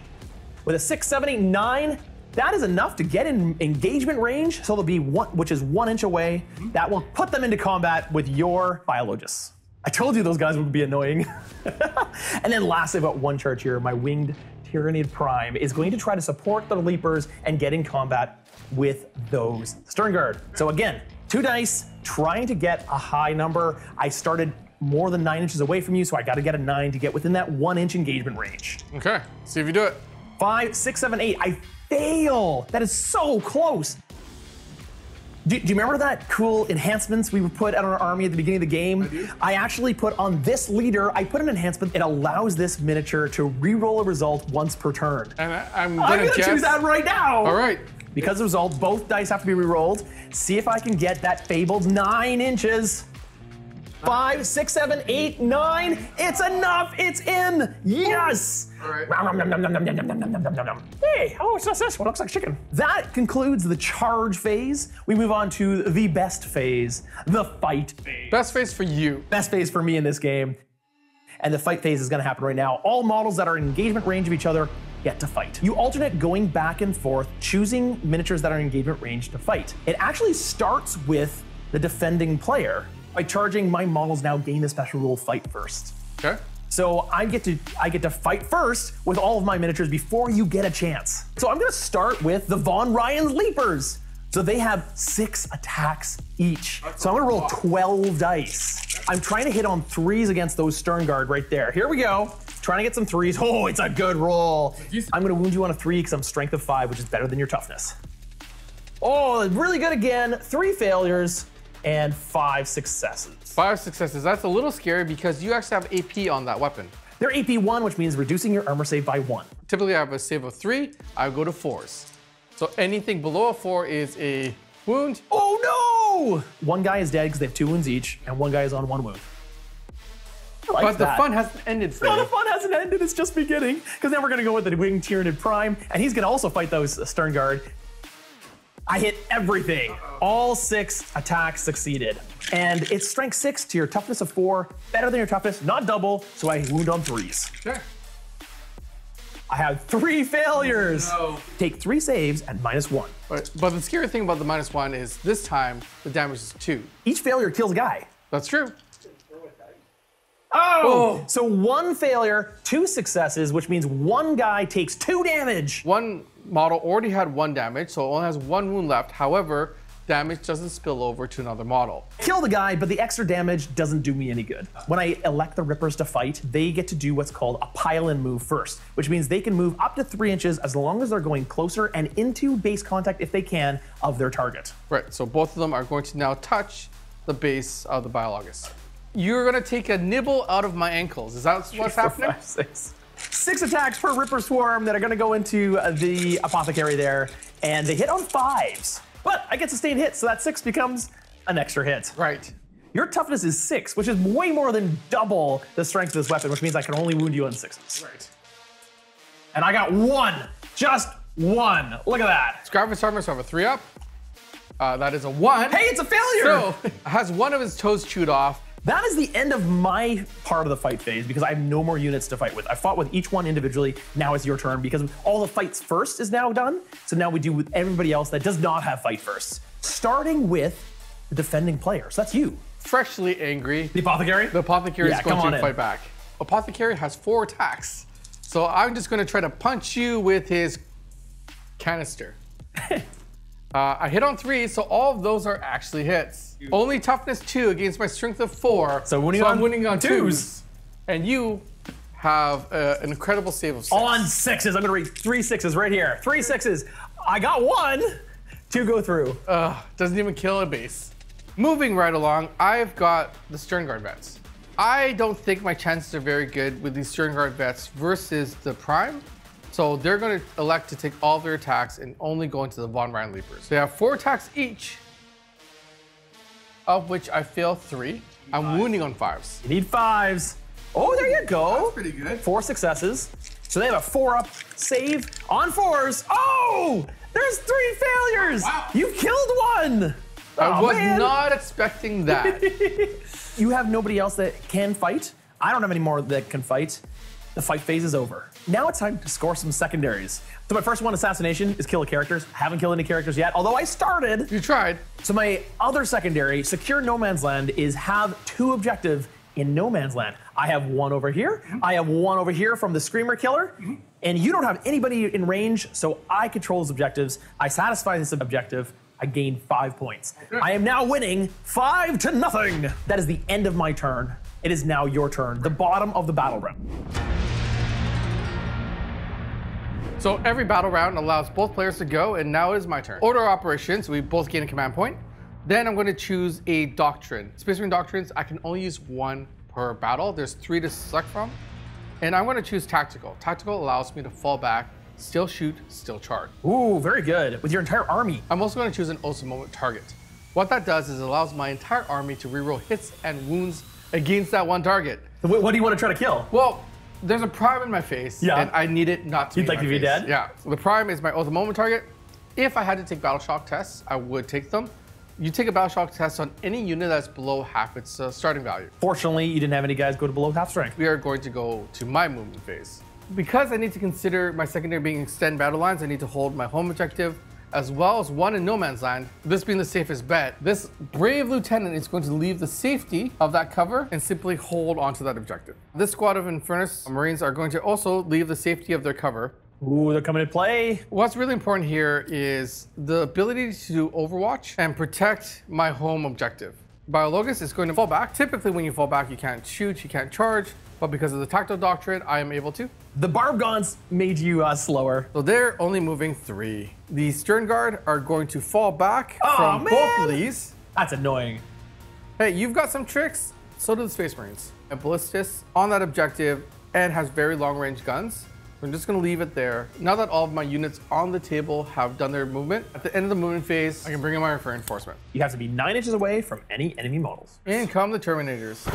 With a six, seven, eight, nine, that is enough to get in engagement range, so they'll be one, which is one inch away. That will put them into combat with your Biologus. I told you those guys would be annoying. and then lastly, about one charge here, my Winged Tyranid Prime is going to try to support the Leapers and get in combat with those Sternguard. So again, two dice, trying to get a high number. I started more than nine inches away from you, so I got to get a nine to get within that one inch engagement range. Okay, see if you do it. Five, six, seven, eight. I fail. That is so close. Do, do you remember that cool enhancements we put on our army at the beginning of the game? I do. I actually put on this leader, I put an enhancement. It allows this miniature to re-roll a result once per turn. And I, I'm I'm gonna gonna guess. choose that right now. All right. Because of the result, both dice have to be re-rolled. See if I can get that fabled nine inches five, six, seven, eight, nine. It's enough. It's in. Yes. All right. Hey, oh, it's this one. Looks like chicken. That concludes the charge phase. We move on to the best phase, the fight phase. Best phase for you. Best phase for me in this game. And the fight phase is going to happen right now. All models that are in engagement range of each other get to fight. You alternate going back and forth, choosing miniatures that are in engagement range to fight. It actually starts with the defending player by charging, my models now gain the special rule fight first. Okay. So I get to I get to fight first with all of my miniatures before you get a chance. So I'm gonna start with the Von Ryan's Leapers. So they have six attacks each. So I'm gonna roll 12 dice. I'm trying to hit on threes against those Sternguard right there. Here we go. Trying to get some threes. Oh, it's a good roll. I'm gonna wound you on a three because I'm strength of five, which is better than your toughness. Oh, really good again. Three failures and five successes. Five successes. That's a little scary because you actually have AP on that weapon. They're AP one, which means reducing your armor save by one. Typically, I have a save of three. I go to fours. So anything below a four is a wound. Oh no! One guy is dead because they have two wounds each, and one guy is on one wound. Like But the fun hasn't ended No, the fun hasn't ended. It's just beginning. Because now we're gonna go with the Winged Tyranid Prime, and he's gonna also fight those Sternguard. I hit everything. All six attacks succeeded. And it's strength six to your toughness of four, better than your toughness, not double, so I wound on threes. Sure. I have three failures. No. Take three saves and minus one. But, but the scary thing about the minus one is this time the damage is two. Each failure kills a guy. That's true. Oh! oh. So one failure, two successes, which means one guy takes two damage. One model already had one damage, so it only has one wound left. However, damage doesn't spill over to another model. Kill the guy, but the extra damage doesn't do me any good. When I elect the Rippers to fight, they get to do what's called a pile-in move first, which means they can move up to three inches as long as they're going closer and into base contact, if they can, of their target. Right, so both of them are going to now touch the base of the Biologus. You're gonna take a nibble out of my ankles. Is that what's Four, happening? five, six. Six attacks per Ripper Swarm that are gonna go into uh, the apothecary there, and they hit on fives. But I get sustained hits, so that six becomes an extra hit. Right. Your toughness is six, which is way more than double the strength of this weapon, which means I can only wound you on sixes. Right. And I got one, just one. Look at that. Gravis armor, so I have a three up. Uh, that is a one. Hey, it's a failure. So has one of his toes chewed off. That is the end of my part of the fight phase because I have no more units to fight with. I fought with each one individually. Now it's your turn because all the fights first is now done. So now we do with everybody else that does not have fight first. Starting with the defending player. So that's you. Freshly angry. The apothecary? The apothecary Yeah, is going come on to in. fight back. Apothecary has four attacks. So I'm just going to try to punch you with his canister. uh, I hit on three, so all of those are actually hits. Only toughness two against my strength of four. So winning I'm winning on twos. twos. And you have uh, an incredible save of six. On sixes. I'm gonna read three sixes right here. Three sixes. I got one. Two go through. Ugh, doesn't even kill a base. Moving right along, I've got the Sternguard vets. I don't think my chances are very good with these Sternguard vets versus the Prime. So they're going to elect to take all their attacks and only go into the Von Ryan Leapers. They have four attacks each, of which I fail three. I'm wounding on fives. You need fives. Oh, there you go. That's pretty good. Four successes. So they have a four up save on fours. Oh, there's three failures. Wow. You killed one. I Aw, was man. not expecting that. You have nobody else that can fight. I don't have any more that can fight. The fight phase is over. Now it's time to score some secondaries. So my first one, assassination, is kill a characters. Haven't killed any characters yet, although I started. you tried. So my other secondary, secure no man's land, is have two objective in no man's land. I have one over here. Mm-hmm. I have one over here from the screamer killer. Mm-hmm. And you don't have anybody in range, so I control his objectives. I satisfy this objective. I gain five points. I am now winning five to nothing. That is the end of my turn. It is now your turn, the bottom of the battle round. So every battle round allows both players to go, and now is my turn. Order operations, we both gain a command point. Then I'm going to choose a doctrine. Space Marine doctrines, I can only use one per battle. There's three to select from. And I'm going to choose tactical. Tactical allows me to fall back, still shoot, still charge. Ooh, very good. With your entire army. I'm also going to choose an Oath of Moment target. What that does is it allows my entire army to reroll hits and wounds against that one target. What, what do you want to try to kill? Well, there's a prime in my face, Yeah. and I need it not to You'd be like to be face. dead? Yeah. The prime is my Oath of Moment target. If I had to take battle shock tests, I would take them. You take a battle shock test on any unit that's below half its uh, starting value. Fortunately, you didn't have any guys go to below half strength. We are going to go to my movement phase. Because I need to consider my secondary being extend battle lines, I need to hold my home objective as well as one in no man's land, this being the safest bet. This brave lieutenant is going to leave the safety of that cover and simply hold onto that objective. This squad of Infernus Marines are going to also leave the safety of their cover. Ooh, they're coming to play. What's really important here is the ability to do Overwatch and protect my home objective. Biologus is going to fall back. Typically, when you fall back, you can't shoot, you can't charge, but because of the tactical doctrine, I am able to. The Barbgaunts made you uh, slower. So they're only moving three. The Stern Guard are going to fall back Aw, from both of these. That's annoying. Hey, you've got some tricks. So do the Space Marines. A Ballistus on that objective and has very long range guns. I'm just gonna leave it there. Now that all of my units on the table have done their movement, at the end of the movement phase, I can bring in my reinforcement. You have to be nine inches away from any enemy models. In come the Terminators.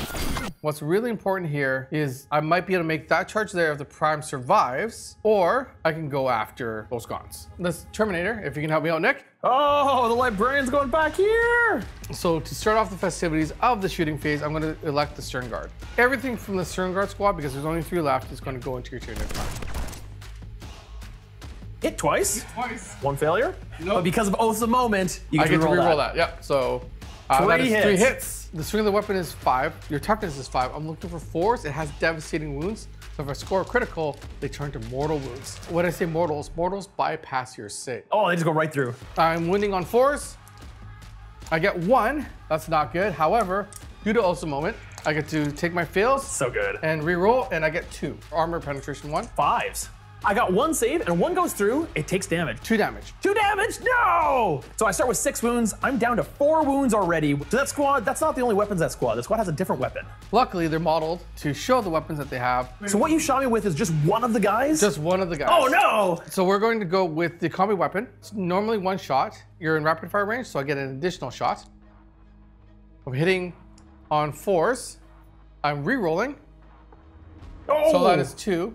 What's really important here is I might be able to make that charge there if the Prime survives, or I can go after those guns. This Terminator, if you can help me out, Nick. Oh, the librarian's going back here. So to start off the festivities of the shooting phase, I'm going to elect the Sternguard. Everything from the Sternguard squad, because there's only three left, is going to go into your Tyranid Prime. Hit twice. Twice. One failure. Nope. But because of Oath of Moment, you I get, get to reroll reroll that. that. Yeah. So uh, Three that is three hits. The swing of the weapon is five. Your toughness is five. I'm looking for fours. It has devastating wounds. So if I score a critical, they turn to mortal wounds. When I say mortals, mortals bypass your save. Oh, they just go right through. I'm winning on fours. I get one. That's not good. However, due to Oath of Moment, I get to take my fails So good. and reroll, and I get two. Armor penetration one, Fives. I got one save and one goes through. It takes damage. two damage. Two damage? No! So I start with six wounds. I'm down to four wounds already. To that squad, that's not the only weapons that squad. The squad has a different weapon. Luckily, they're modeled to show the weapons that they have. So what you shot me with is just one of the guys? Just one of the guys. Oh no! So we're going to go with the combi weapon. It's normally one shot. You're in rapid fire range, so I get an additional shot. I'm hitting on fours. I'm re-rolling, Oh! so that oh! is two.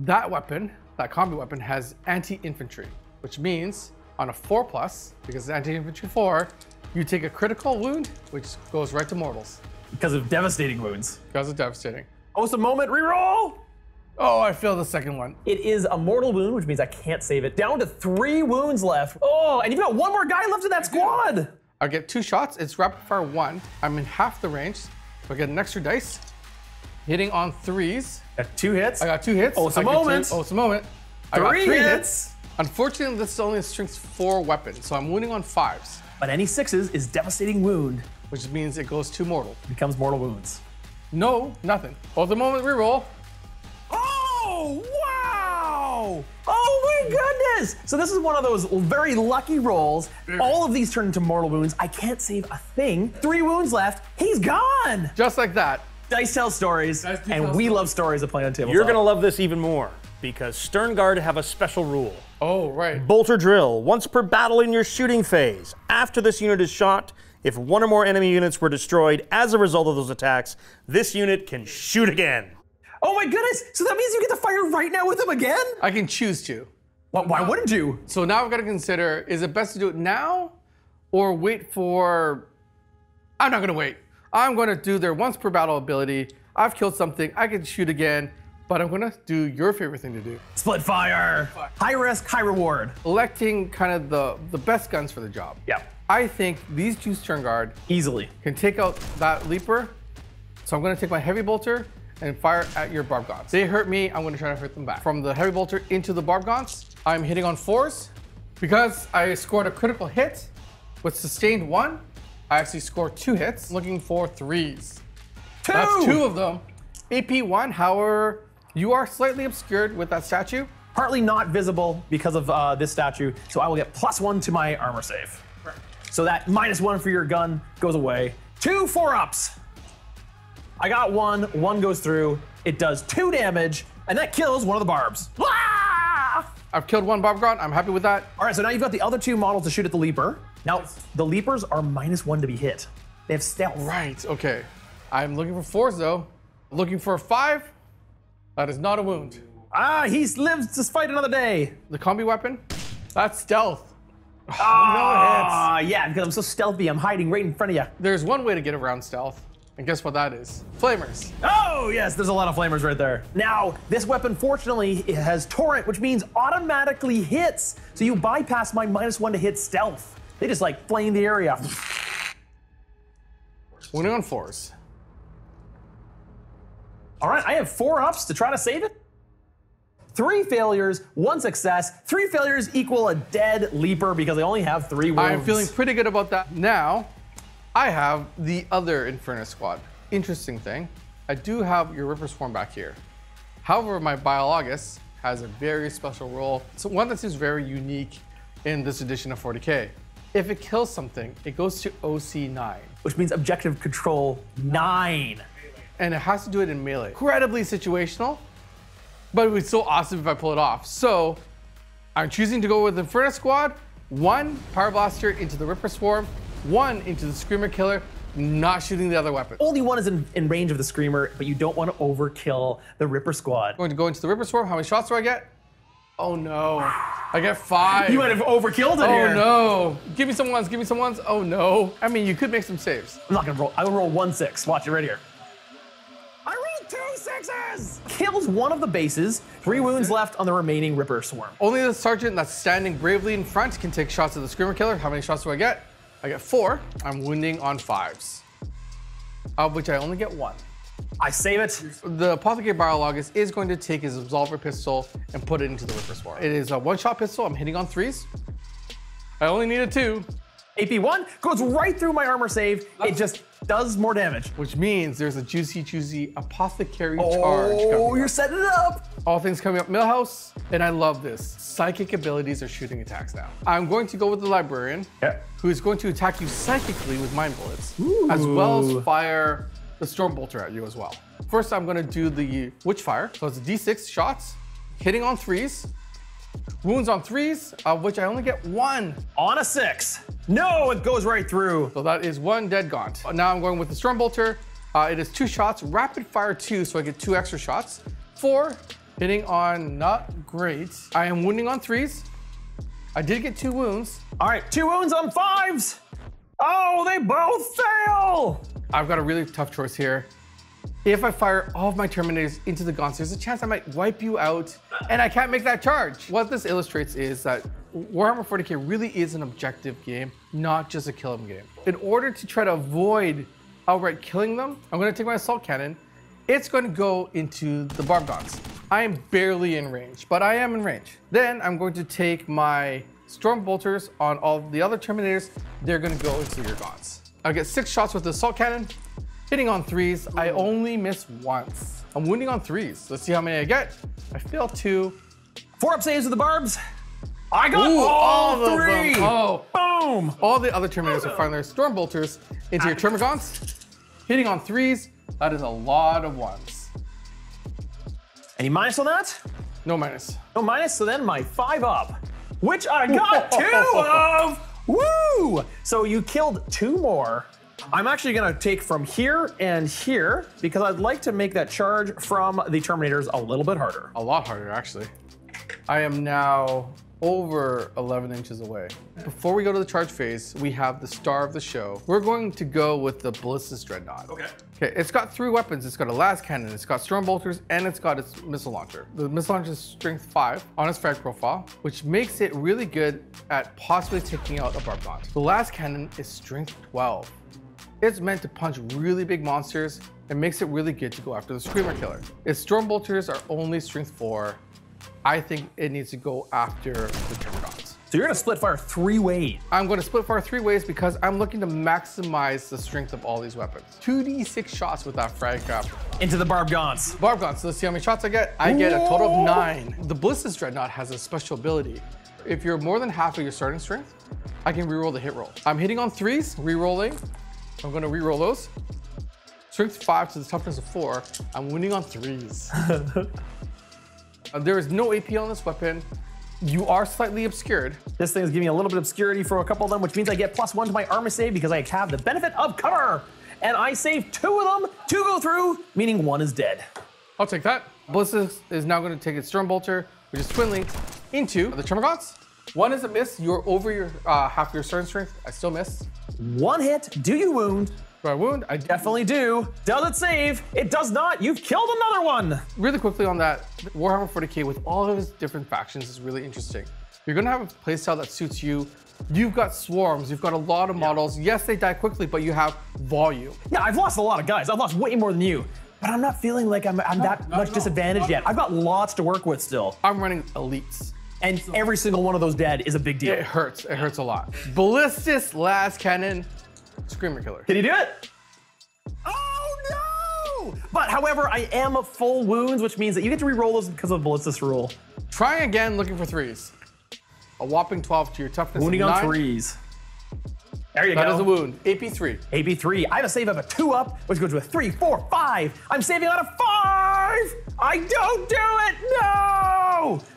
That weapon, that combi weapon, has anti-infantry, which means on a four plus, because it's anti-infantry four, you take a critical wound, which goes right to mortals. because of devastating wounds. Because of devastating. Oh, awesome moment, reroll! Oh, I failed the second one. It is a mortal wound, which means I can't save it. Down to three wounds left. Oh, and you've got one more guy left in that squad. I get two shots. It's rapid fire one. I'm in half the range, so I get an extra dice. Hitting on threes. Got two hits. I got two hits. Oh, it's a moment. Two. Oh, it's a moment. I got Three three hits. hits. Unfortunately, this is only a strength four weapon, so I'm winning on fives, But any sixes is devastating wound. which means it goes to mortal. Becomes mortal wounds. No, nothing. Oh, the moment reroll. Oh, wow! Oh my goodness! So this is one of those very lucky rolls. Mm. All of these turn into mortal wounds. I can't save a thing. Three wounds left. He's gone! Just like that. Dice tell stories, Dice do and tell we stories. love stories of playing on tabletop. You're gonna love this even more because Stern Guard have a special rule. Oh, right. Bolter drill, once per battle in your shooting phase. After this unit is shot, if one or more enemy units were destroyed as a result of those attacks, this unit can shoot again. Oh my goodness! So that means you get to fire right now with them again? I can choose to. Why, why wouldn't you? So now I've got to consider is it best to do it now or wait for. I'm not going to wait. I'm going to do their once per battle ability. I've killed something. I can shoot again, but I'm going to do your favorite thing to do Split fire. High risk, high reward. electing kind of the, the best guns for the job. Yeah. I think these two Sternguard Easily. can take out that Leaper. So I'm going to take my Heavy Bolter and fire at your Barb Gaunts. They hurt me, I'm going to try to hurt them back. From the Heavy Bolter into the Barb Gaunts, I'm hitting on fours. Because I scored a critical hit with sustained one, I actually scored two hits. looking for threes. Two! That's two of them. AP1, however, you are slightly obscured with that statue. partly not visible because of uh, this statue, so I will get plus one to my armor save. So that minus one for your gun goes away. Two four ups. I got one, one goes through. It does two damage, and that kills one of the barbs. Ah! I've killed one Barbgaunt. I'm happy with that. All right, so now you've got the other two models to shoot at the leaper. Now, the leapers are minus one to be hit. They have stealth. Right. Okay. I'm looking for fours though. Looking for a five. That is not a wound. Ah, he lives to fight another day. The combi weapon. That's stealth. Ah, yeah, because I'm so stealthy, I'm hiding right in front of you. There's one way to get around stealth. And guess what that is? Flamers. Oh, yes, there's a lot of flamers right there. Now, this weapon, fortunately, it has torrent, which means automatically hits. So you bypass my minus one to hit stealth. They just like flame the area. Winning on fours. All right, I have four ups to try to save it. Three failures, one success. Three failures equal a dead leaper because I only have three wounds. I'm feeling pretty good about that. Now, I have the other Infernus squad. Interesting thing, I do have your Ripper Swarm back here. However, my Biologus has a very special role. It's one that seems very unique in this edition of 40k. If it kills something, it goes to OC9. which means objective control nine. and it has to do it in melee. Incredibly situational, but it would be so awesome if I pull it off. So I'm choosing to go with Infernus Squad, one Pyreblaster into the Ripper Swarm, one into the Screamer Killer, not shooting the other weapon. Only one is in, in range of the screamer, but you don't want to overkill the Ripper squad. I'm going to go into the Ripper Swarm. How many shots do I get? Oh no. I got five. You might have overkilled it Oh here. no. Give me some ones, give me some ones. Oh no. I mean, you could make some saves. I'm not gonna roll. I will roll one six. Watch it right here. I rolled two sixes. Kills one of the bases. Three wounds left on the remaining Ripper swarm. Only the sergeant that's standing bravely in front can take shots at the Screamer Killer. How many shots do I get? I get four. I'm wounding on fives, of which I only get one. I save it. The Apothecary Biologus is going to take his Absolver pistol and put it into the Ripper Swarm. It is a one-shot pistol. I'm hitting on threes. I only need a two, AP1 goes right through my armor save. It just does more damage. which means there's a juicy, juicy Apothecary charge Oh, you're up. setting it up. All things coming up Millhouse, and I love this. Psychic abilities are shooting attacks now. I'm going to go with the Librarian, Yeah. who is going to attack you psychically with Mind Bullets, as well as fire the Storm Bolter at you as well. First, I'm going to do the Witchfire. So it's a d6 shots, hitting on threes, wounds on threes, of which I only get one. On a six. No, it goes right through. So that is one dead gaunt. Now I'm going with the Storm Bolter. Uh, it is two shots, rapid fire two, so I get two extra shots. Four, hitting on not great. I am wounding on threes. I did get two wounds. All right, two wounds on fives. Oh, they both fail. I've got a really tough choice here. If I fire all of my Terminators into the Gaunts, there's a chance I might wipe you out, and I can't make that charge. What this illustrates is that Warhammer 40k really is an objective game, not just a kill 'em game. In order to try to avoid outright killing them, I'm going to take my Assault Cannon. It's going to go into the Barbgaunts. I am barely in range, but I am in range. Then I'm going to take my Storm Bolters on all the other Terminators. They're going to go into your Gaunts. I get six shots with the Assault Cannon. Hitting on threes, I only miss once. I'm wounding on threes. Let's see how many I get. I fail two. Four up saves with the barbs. I got Ooh, all, of three. Oh, Boom. all the other Terminators are firing their Storm Bolters into your Termagants. Hitting on threes, that is a lot of ones. Any minus on that? No minus. No minus. So then my five up, which I got two of. Woo! So you killed two more. I'm actually gonna take from here and here because I'd like to make that charge from the Terminators a little bit harder. A lot harder, actually. I am now over 11 inches away. Before we go to the charge phase, we have the star of the show. We're going to go with the Ballistus Dreadnought. Okay. Okay, it's got three weapons. It's got a lascannon, it's got storm bolters, and it's got its missile launcher. The missile launcher is strength five on its frag profile, which makes it really good at possibly taking out a Barbot. The lascannon is strength 12. It's meant to punch really big monsters and makes it really good to go after the Screamer Killer. Its Storm Bolters are only strength 4. I think it needs to go after the Termagants. So you're gonna split fire three ways. I'm going to split fire three ways because I'm looking to maximize the strength of all these weapons. 2d6 shots with that frag cap. Into the Barbgaunts. Barb guns, so let's see how many shots I get. I get a total of nine. The Ballistus Dreadnought has a special ability. If you're more than half of your starting strength, I can reroll the hit roll. I'm hitting on threes, rerolling. I'm gonna reroll those. Strength five to the toughness of four. I'm winning on threes. Uh, there is no AP on this weapon. You are slightly obscured. This thing is giving me a little bit of obscurity for a couple of them, which means I get plus one to my armor save because I have the benefit of cover. And I save two of them, two go through, meaning one is dead. I'll take that. Ballistus is now going to take its Storm Bolter, which is twin linked, into the Termagants. One is a miss. You're over your uh, half your starting strength. I still miss. One hit, do you wound? Do I wound? I Definitely do. Does it save? It does not. You've killed another one. really quickly on that, Warhammer 40k with all of its different factions is really interesting. You're gonna have a playstyle that suits you. You've got swarms, you've got a lot of models. Yes, they die quickly, but you have volume. Yeah, I've lost a lot of guys. I've lost way more than you. But I'm not feeling like I'm, I'm that much disadvantaged yet. I've got lots to work with still. I'm running elites. And every single one of those dead is a big deal. It hurts. It hurts a lot. Ballistus lascannon, Screamer Killer. Did he do it? Oh no! But however, I am a full wounds, which means that you get to re-roll those because of Ballistus rule. Try again looking for threes. A whopping 12 to your toughness. of Wounding on nine. threes. There you That go. is a wound. AP three. AP three. I have a save of a two up, which goes to a three, four, five. I'm saving on a five. I don't do it. No.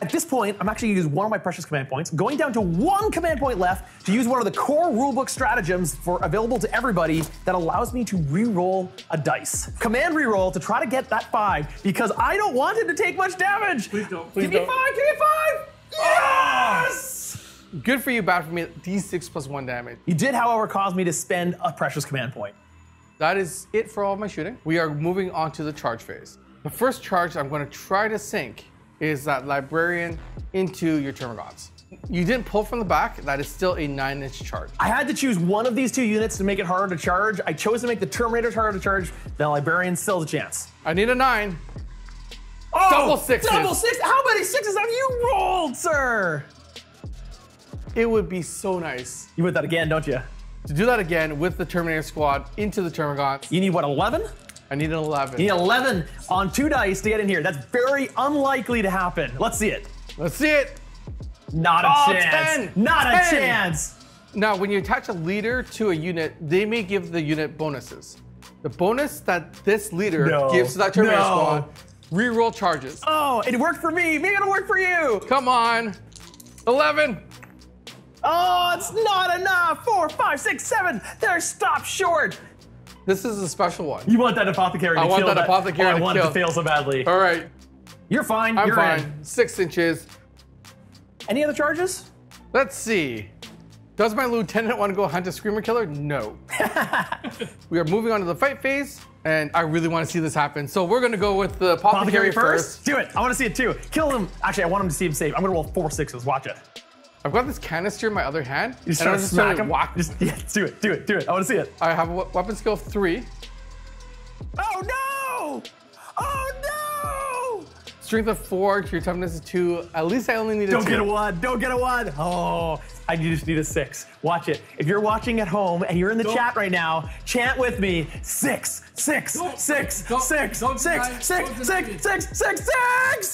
At this point, I'm actually going to use one of my precious command points, going down to one command point left to use one of the core rulebook stratagems for available to everybody that allows me to re-roll a dice. Command re-roll to try to get that five because I don't want him to take much damage. Please don't, please give me don't. five. Give me five. Yes. Good for you, bad for me. D6 plus one damage. You did, however, cause me to spend a precious command point. That is it for all of my shooting. We are moving on to the charge phase. The first charge I'm going to try to sink is that librarian into your Termagants. You didn't pull from the back. That is still a nine inch charge. I had to choose one of these two units to make it harder to charge. I chose to make the Terminators harder to charge. The Librarian still has a chance. I need a nine. Oh, Double sixes. Double six. How many sixes have you rolled, sir? It would be so nice You want that again, don't you? to do that again with the Terminator squad into the Termagants. You need what, 11? I need an 11. You need 11 on two dice to get in here. That's very unlikely to happen. Let's see it. Let's see it. Not a Oh, chance. 10. Not a chance. Now, when you attach a leader to a unit, they may give the unit bonuses. The bonus that this leader No. gives to that Terminator No. squad, reroll charges. Oh, it worked for me. Maybe it'll work for you. Come on. 11. Oh, it's not enough. Four, five, six, seven. They're stopped short. This is a special one. You want that apothecary I to want kill that apothecary oh, I to want it kill. to fail so badly. All right, You're fine. I'm You're fine. in. Six inches. Any other charges? Let's see. Does my lieutenant want to go hunt a screamer killer? No. we are moving on to the fight phase, and I really want to see this happen. So we're gonna go with the apothecary, Apothecary first? Do it. I want to see it too. Kill him. Actually, I want him to see him safe. I'm gonna roll four sixes. Watch it. I've got this canister in my other hand, You just and try to smack him. whack. Just yeah, do it. Do it. Do it. I want to see it. I have a weapon skill three, Oh no! Oh no! strength of four, your toughness is two. At least I only need a Don't two. get a one. Don't get a one. Oh, I just need a six. Watch it. If you're watching at home and you're in the chat right now, chant with me. Six, six, six, don't- six, don't six, deny- six, don't deny six, it. six, six,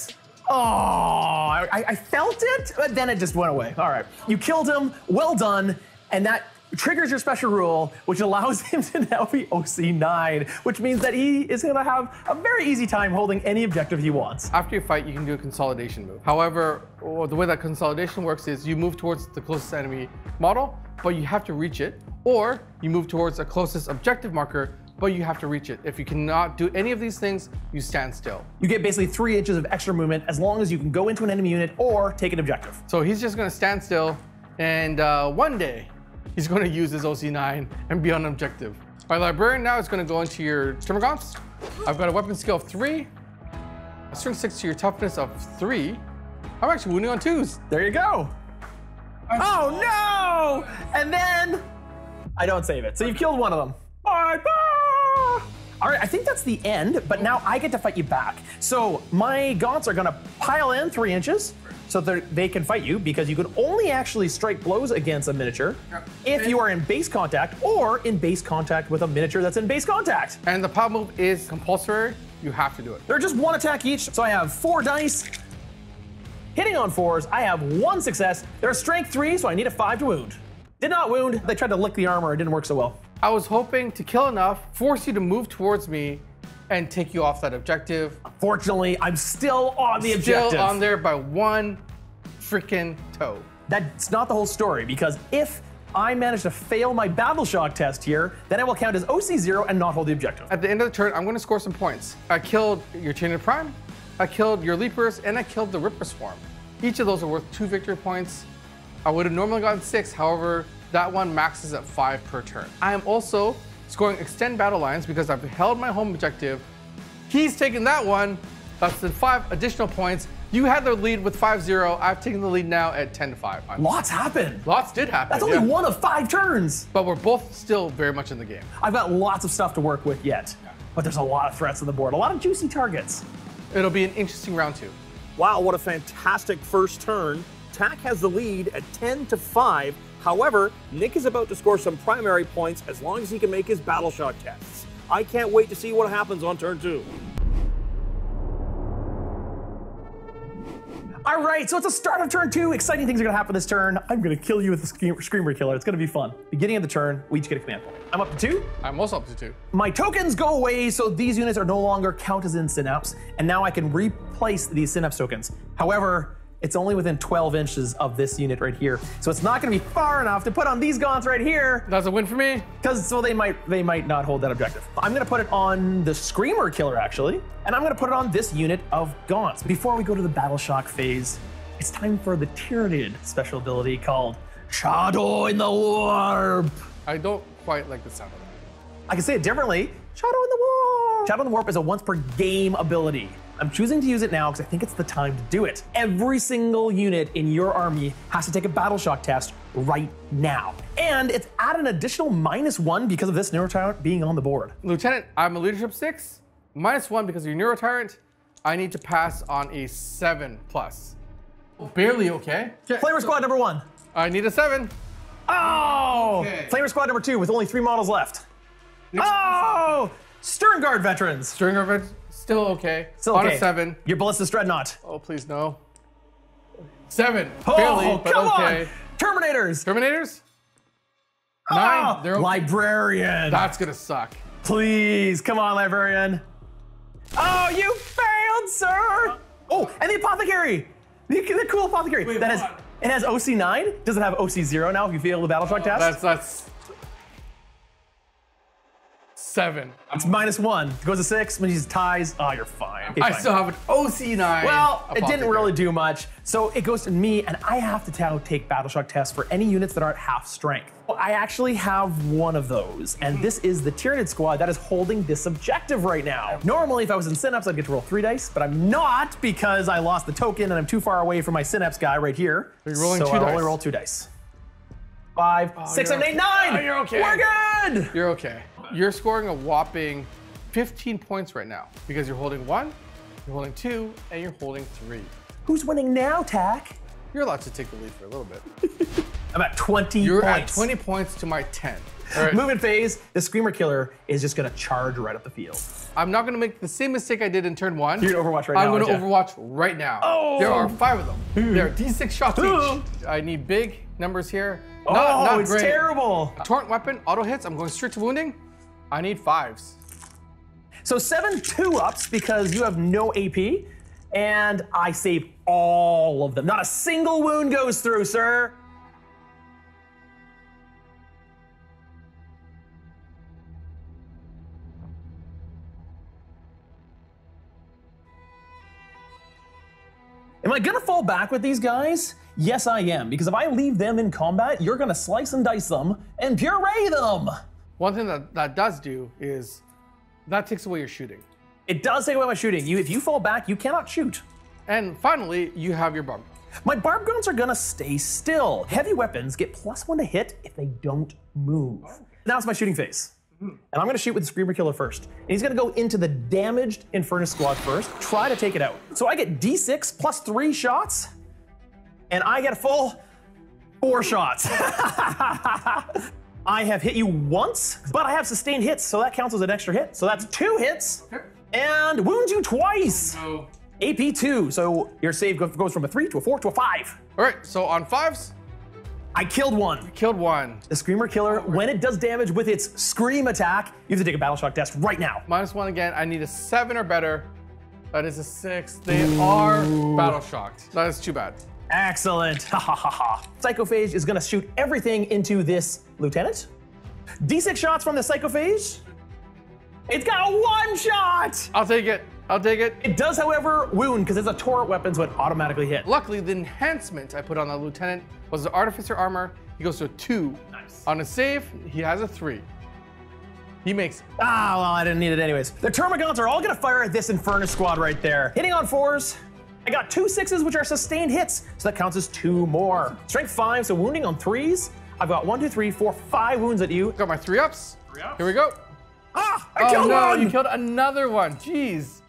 six. Oh, I, I felt it, but then it just went away. All right, you killed him. Well done, and that triggers your special rule, which allows him to now be OC9, which means that he is going to have a very easy time holding any objective he wants. After you fight, you can do a consolidation move. However, the way that consolidation works is you move towards the closest enemy model, but you have to reach it, or you move towards the closest objective marker, but you have to reach it. If you cannot do any of these things, you stand still. You get basically three inches of extra movement as long as you can go into an enemy unit or take an objective. So he's just gonna stand still, and uh, one day he's gonna use his OC9 and be on an objective. My librarian now is gonna go into your Termagants. I've got a weapon skill of three, a strength six to your toughness of three. I'm actually wounding on twos. There you go. Oh no! And then I don't save it. So you've killed one of them. Bye. Ah! Ah. All right, I think that's the end, but now I get to fight you back. So my gaunts are gonna pile in three inches so that they can fight you because you can only actually strike blows against a miniature if you are in base contact or in base contact with a miniature that's in base contact. And the pop move is compulsory. You have to do it. They're just one attack each, so I have four dice. Hitting on fours, I have one success. They're strength three, so I need a five to wound. Did not wound. They tried to lick the armor, it didn't work so well. I was hoping to kill enough, force you to move towards me, and take you off that objective. Fortunately, I'm still on the Still objective. on there by one freaking toe. That's not the whole story because if I manage to fail my battle shock test here, then I will count as OC0 and not hold the objective. At the end of the turn, I'm going to score some points. I killed your Chain of Prime, I killed your Leapers, and I killed the Ripper Swarm. Each of those are worth two victory points. I would have normally gotten six, however, that one maxes at five per turn. I am also scoring extend battle lines because I've held my home objective. He's taken that one. That's the five additional points. You had the lead with 5-0. I've taken the lead now at 10 to 5. Lots happened. Lots did happen. That's only yeah. one of five turns. But we're both still very much in the game. I've got lots of stuff to work with yet, but there's a lot of threats on the board, a lot of juicy targets. It'll be an interesting round two. Wow, what a fantastic first turn. Tack has the lead at 10 to 5. However, Nick is about to score some primary points as long as he can make his battle shock tests. I can't wait to see what happens on turn two. All right, so it's the start of turn two. Exciting things are gonna happen this turn. I'm gonna kill you with the scream- Screamer Killer. It's gonna be fun. Beginning of the turn, we each get a command point. I'm up to two. I'm also up to two. My tokens go away, so these units are no longer count as in Synapse, and now I can replace these Synapse tokens. However, it's only within 12 inches of this unit right here, so it's not gonna be far enough to put on these gaunts right here, That's a win for me. because so they might they might not hold that objective. I'm gonna put it on the Screamer Killer actually, and I'm gonna put it on this unit of gaunts. Before we go to the Battle Shock phase, it's time for the Tyranid special ability called Shadow in the Warp. I don't quite like the sound of that. I can say it differently. Shadow in the Warp. Shadow in the Warp is a once per game ability. I'm choosing to use it now because I think it's the time to do it. Every single unit in your army has to take a battle shock test right now. And it's at an additional minus one because of this Neurotyrant being on the board. Lieutenant, I'm a leadership six, minus one because of your neurotyrant. I need to pass on a seven plus. Barely okay. Flavor Squad number one. I need a seven. Oh! Okay. Flavor Squad number two with only three models left. Oh! Sternguard veterans. Sternguard it, still okay. Still on okay. a seven. Your Ballistus Dreadnought. Oh, please no. Seven. Oh, Barely, but come okay. on! Terminators. Terminators? Ah! Nine. Oh, okay. Librarian. That's gonna suck. Please, come on, librarian. Oh, you failed, sir. Oh, and the apothecary. The, the cool apothecary. Wait, that has it has OC nine. Does it have OC zero now? If you fail the battle shock test, That's that's seven. it's minus one. It goes to six. When he ties, oh, you're fine. Okay, I fine. still have an OC9. Well, it didn't really do much. So it goes to me, and I have to now take battle shock tests for any units that aren't half strength. Well, I actually have one of those, and this is the Tyranid squad that is holding this objective right now. Normally, if I was in Synapse, I'd get to roll three dice, but I'm not because I lost the token and I'm too far away from my Synapse guy right here. you're rolling so two only dice. roll two dice. Five, oh, six, eight, nine. Oh, you're okay. We're good. You're okay. You're scoring a whopping 15 points right now because you're holding one, you're holding two, and you're holding three. Who's winning now, Tack? You're allowed to take the lead for a little bit. I'm at 20 You're points. at 20 points to my 10. All right. Movement phase, the Screamer Killer is just gonna charge right up the field. I'm not going to make the same mistake I did in turn one. You're gonna Overwatch right I'm now, going to aren't you? Overwatch right now. Oh. There are five of them. There are D6 shots Oh. each. I need big numbers here. Oh, Not, not it's great. terrible. Torrent weapon, auto hits. I'm going straight to wounding. I need fives. So seven two ups because you have no AP, and I save all of them. Not a single wound goes through, sir. Am I gonna fall back with these guys? Yes, I am, because if I leave them in combat, you're gonna slice and dice them and puree them. One thing that that does do is that takes away your shooting. It does take away my shooting. You, if you fall back, you cannot shoot. And finally, you have your barb. My Barbgaunts are gonna stay still. Heavy weapons get plus one to hit if they don't move. Now it's my shooting phase. And I'm gonna shoot with the Screamer Killer first. And he's gonna go into the damaged Infernus squad first, try to take it out. So I get D6 plus three shots, and I get a full four shots. I have hit you once, but I have sustained hits, so that counts as an extra hit. So that's two hits, and wounds you twice. Oh. AP two, so your save goes from a three to a four to a five. All right, so on fives, I killed one. killed one. The Screamer Killer, when it does damage with its Scream attack, you have to take a Battle Shock test right now. Minus one again. I need a seven or better. That is a six. They are battle shocked. That is too bad. Excellent. Ha ha ha ha. Psychophage is gonna shoot everything into this lieutenant. D6 shots from the Psychophage. It's got one shot! I'll take it. I'll take it. It does, however, wound because it's a torrent weapon, so it automatically hit. Luckily, the enhancement I put on the lieutenant was the artificer armor. He goes to a two. Nice. On a save, he has a three. He makes Ah, well, I didn't need it anyways. The Termagants are all gonna fire at this Infernus squad right there. Hitting on fours. I got two sixes, which are sustained hits, so that counts as two more. Strength five, so wounding on threes. I've got one, two, three, four, five wounds at you. got my three ups. Here we go. Ah, I Oh killed no, one! you killed another one. Jeez.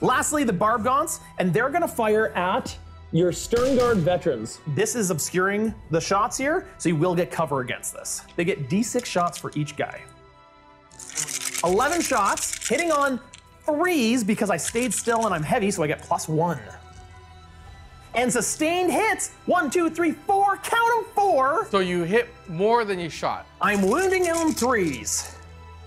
Lastly, the Barbgaunts, and they're gonna fire at your Sternguard veterans. This is obscuring the shots here, so you will get cover against this. They get D6 shots for each guy. 11 shots, hitting on threes because I stayed still and I'm heavy, so I get plus one. And sustained hits, one, two, three, four, count them four. So you hit more than you shot. I'm wounding him threes.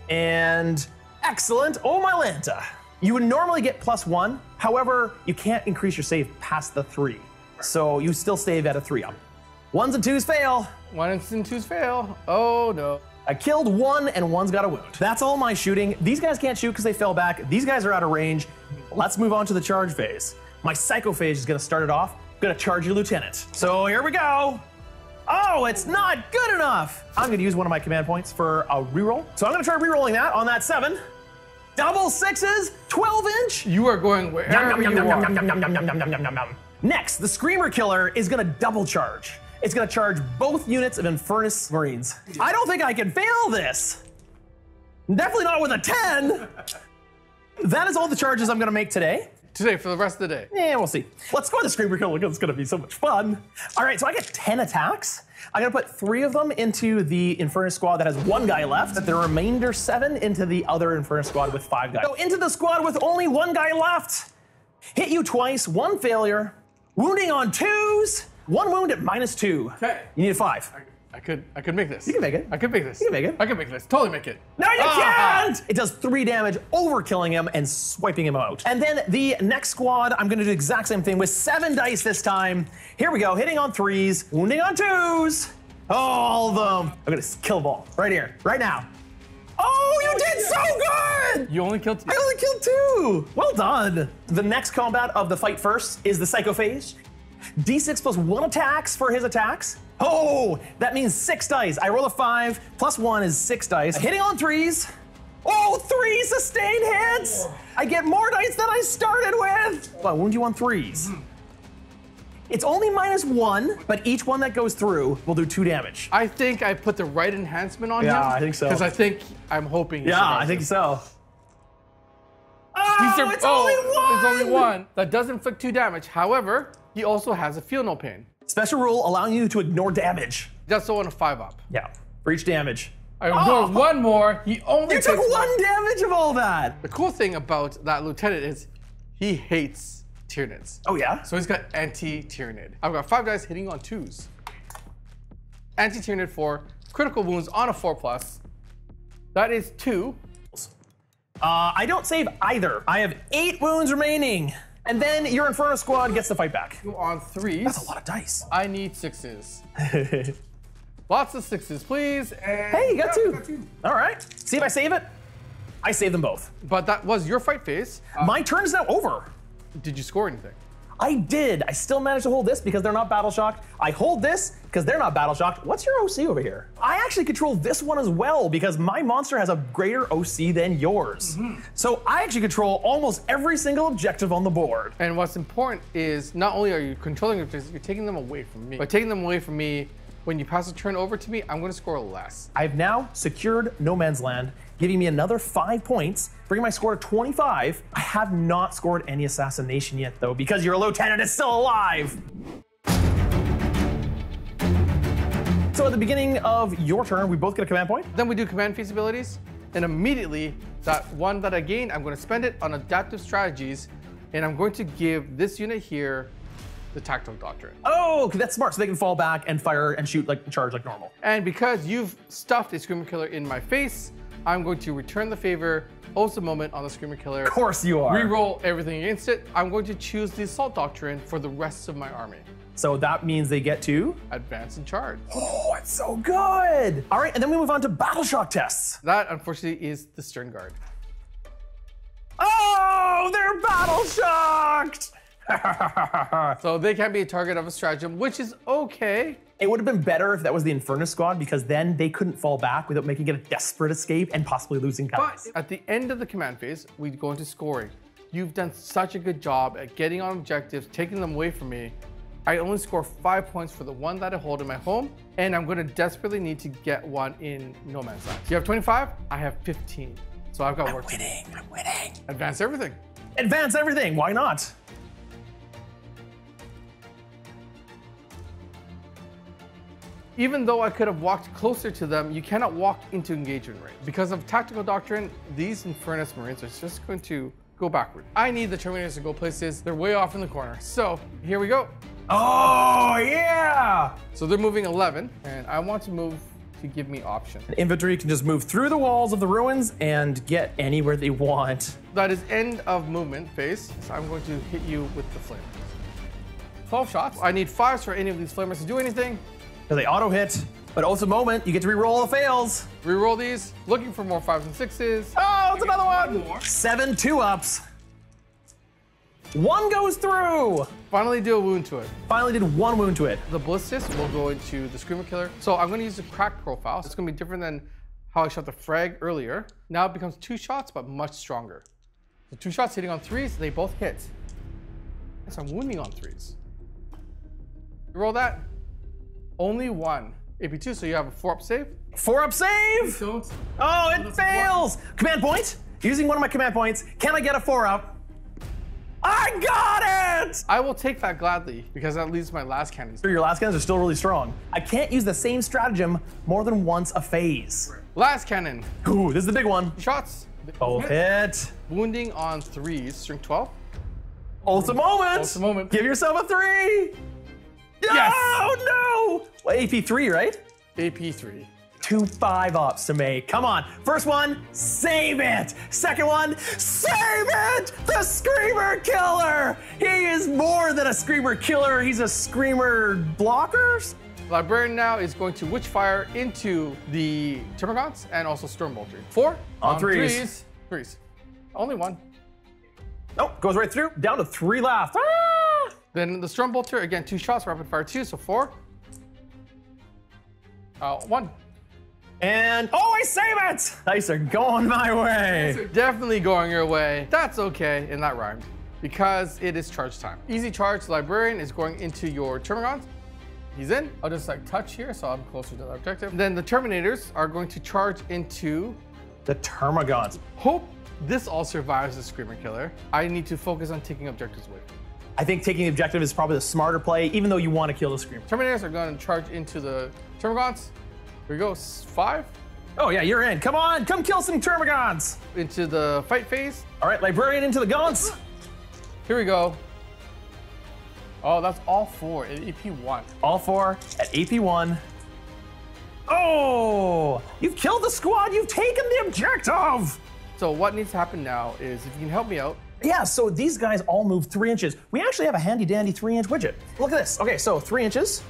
And excellent. Oh, my Lanta. You would normally get plus one. However, you can't increase your save past the three. So you still save at a three up. Ones and twos fail. One and twos fail. Oh no. I killed one and one's got a wound. That's all my shooting. These guys can't shoot because they fell back. These guys are out of range. Let's move on to the charge phase. My Psychophage is gonna start it off. I'm gonna charge your lieutenant. So here we go. Oh, it's not good enough. I'm gonna use one of my command points for a reroll. So I'm gonna try rerolling that on that seven. Double sixes, 12 inch. You are going wherever you are. Next, the Screamer Killer is gonna double charge. It's gonna charge both units of Infernus Marines. I don't think I can fail this. Definitely not with a 10. That is all the charges I'm gonna make today. Today for the rest of the day. Yeah, we'll see. Let's go with the Screamer Killer because it's gonna be so much fun. All right, so I get 10 attacks. I'm gonna put three of them into the Infernus squad that has one guy left. The remainder seven into the other Infernus squad with five guys. Go into the squad with only one guy left. Hit you twice, one failure. Wounding on twos, one wound at minus two. Okay. You need a five. I could I could make this. You can make it. I could make this. You can make it. I can make this. Totally make it. No, you Ah! can't! It does three damage, overkilling him and swiping him out. And then the next squad, I'm gonna do the exact same thing with seven dice this time. Here we go, hitting on threes, wounding on twos. All of them. I'm gonna kill them all right here, right now. Oh, you did so good! You only killed two. I only killed two. Well done. The next combat of the fight first is the Psychophage. D6 plus one attacks for his attacks. Oh, that means six dice. I roll a five, plus one is six dice. Hitting on threes. Oh, three sustained hits. I get more dice than I started with. Well, I wound you on threes. It's only minus one, but each one that goes through will do two damage. I think I put the right enhancement on Yeah, him. I think so. Because I think I'm hoping. Yeah, I think so. Oh, sur- it's oh, only one. It's only one. That doesn't inflict two damage. However, he also has a feel no pain. Special rule allowing you to ignore damage. That's so on a five up. Yeah, for each damage. I ignore one more. He only You took takes one damage of all that. The cool thing about that lieutenant is he hates Tyranids. Oh yeah. So he's got anti-Tyranid. I've got five guys hitting on twos. Anti-Tyranid four, critical wounds on a four plus. That is two. Uh, I don't save either. I have eight wounds remaining, and then your Infernus squad gets to fight back. On threes. That's a lot of dice. I need sixes. Lots of sixes, please. And you got Yeah, two. All right. See if I save it. I save them both. But that was your fight phase. My turn is now over. Did you score anything? I did. I still managed to hold this because they're not battle shocked. I hold this because they're not battle shocked. What's your OC over here? I actually control this one as well because my monster has a greater OC than yours. Mm-hmm. So I actually control almost every single objective on the board. And what's important is not only are you controlling objectives, you're taking them away from me. By taking them away from me, when you pass a turn over to me, I'm going to score less. I've now secured No Man's Land, giving me another five points, bringing my score to 25. I have not scored any assassination yet, though, because your lieutenant is still alive. So at the beginning of your turn, we both get a command point. Then we do command phase abilities, and immediately that one that I gain, I'm going to spend it on adaptive strategies, and I'm going to give this unit here the tactical doctrine. Oh, okay, that's smart. So they can fall back and fire and shoot like charge like normal. And because you've stuffed a Screamer Killer in my face, I'm going to return the favor, Oath of Moment on the Screamer Killer. Of course you are. Reroll everything against it. I'm going to choose the Assault Doctrine for the rest of my army. So that means they get to. Advance and charge. Oh, it's so good. All right, and then we move on to battle shock tests. That, unfortunately, is the Sternguard. Oh, they're battle shocked. So they can be a target of a stratagem, which is okay. It would have been better if that was the Infernus squad because then they couldn't fall back without making it a desperate escape and possibly losing But at the end of the command phase, we go into scoring. You've done such a good job at getting on objectives, taking them away from me. I only score five points for the one that I hold in my home, and I'm going to desperately need to get one in No Man's Land. You have 25, I have 15. So I've got work. to do. Winning, I'm winning. Advance everything. Advance everything. Why not? Even though I could have walked closer to them, you cannot walk into engagement range. Because of tactical doctrine, these Infernus Marines are just going to go backward. I need the Terminators to go places. They're way off in the corner. So here we go. Oh, yeah. So they're moving 11, and I want to move to give me option. Infantry can just move through the walls of the ruins and get anywhere they want. That is end of movement phase. So I'm going to hit you with the flame. 12 shots. I need fives for any of these flamers to do anything. So they auto hit, but Oath of Moment, you get to reroll all the fails. Reroll these, looking for more fives and sixes. Oh, it's another one. Seven two ups. One goes through. Finally do a wound to it. Finally did one wound to it. The Ballistus will go into the screamer killer. So I'm going to use the crack profile. So It's going to be different than how I shot the frag earlier. Now it becomes two shots, but much stronger. The two shots hitting on threes, they both hit. So I'm wounding on threes. You roll that. Only one. AP2, so you have a four up save. Four up save. Don't. Oh, it fails. Command point. Using one of my command points. Can I get a four up? I got it. I will take that gladly because that leaves my lascannon. Your last cannons are still really strong. I can't use the same stratagem more than once a phase. Last cannon. Ooh, this is the big one. Shots. Both hit. Wounding on threes, string 12. Ultimate moment. Ultimate moment. Give yourself a three. Yes. Oh no. Well, AP three, right? AP3. Two five ups to make. Come on. First one, save it. Second one, save it. The Screamer Killer. He is more than a Screamer Killer. He's a Screamer blockers. Librarian now is going to Witchfire into the Termagants and also Stormbolter. Four. On threes. threes. Threes. Only one. Nope, goes right through. Down to three left. Ah! Then the Stormbolter, again, two shots, rapid fire two, so four. Uh, one. And oh, I save it. Dice are going my way. Definitely going your way. That's okay, and that rhymed. Because it is charge time. Easy charge, Librarian is going into your Termagants. He's in. I'll just like touch here, so I'm closer to the objective. Then the Terminators are going to charge into The Termagants. Hope this all survives the Screamer Killer. I need to focus on taking objectives away. I think taking the objective is probably the smarter play, even though you want to kill the Screamer. Terminators are going to charge into the Termagants. Here we go, five. Oh yeah, you're in. Come on, come kill some Termagants. Into the fight phase. All right, Librarian into the gaunts. Here we go. Oh, that's all four at AP one. All four at AP1. Oh, you've killed the squad. You've taken the objective. So what needs to happen now is if you can help me out, Yeah, so these guys all move three inches. We actually have a handy dandy three inch widget. Look at this. Okay, so three inches.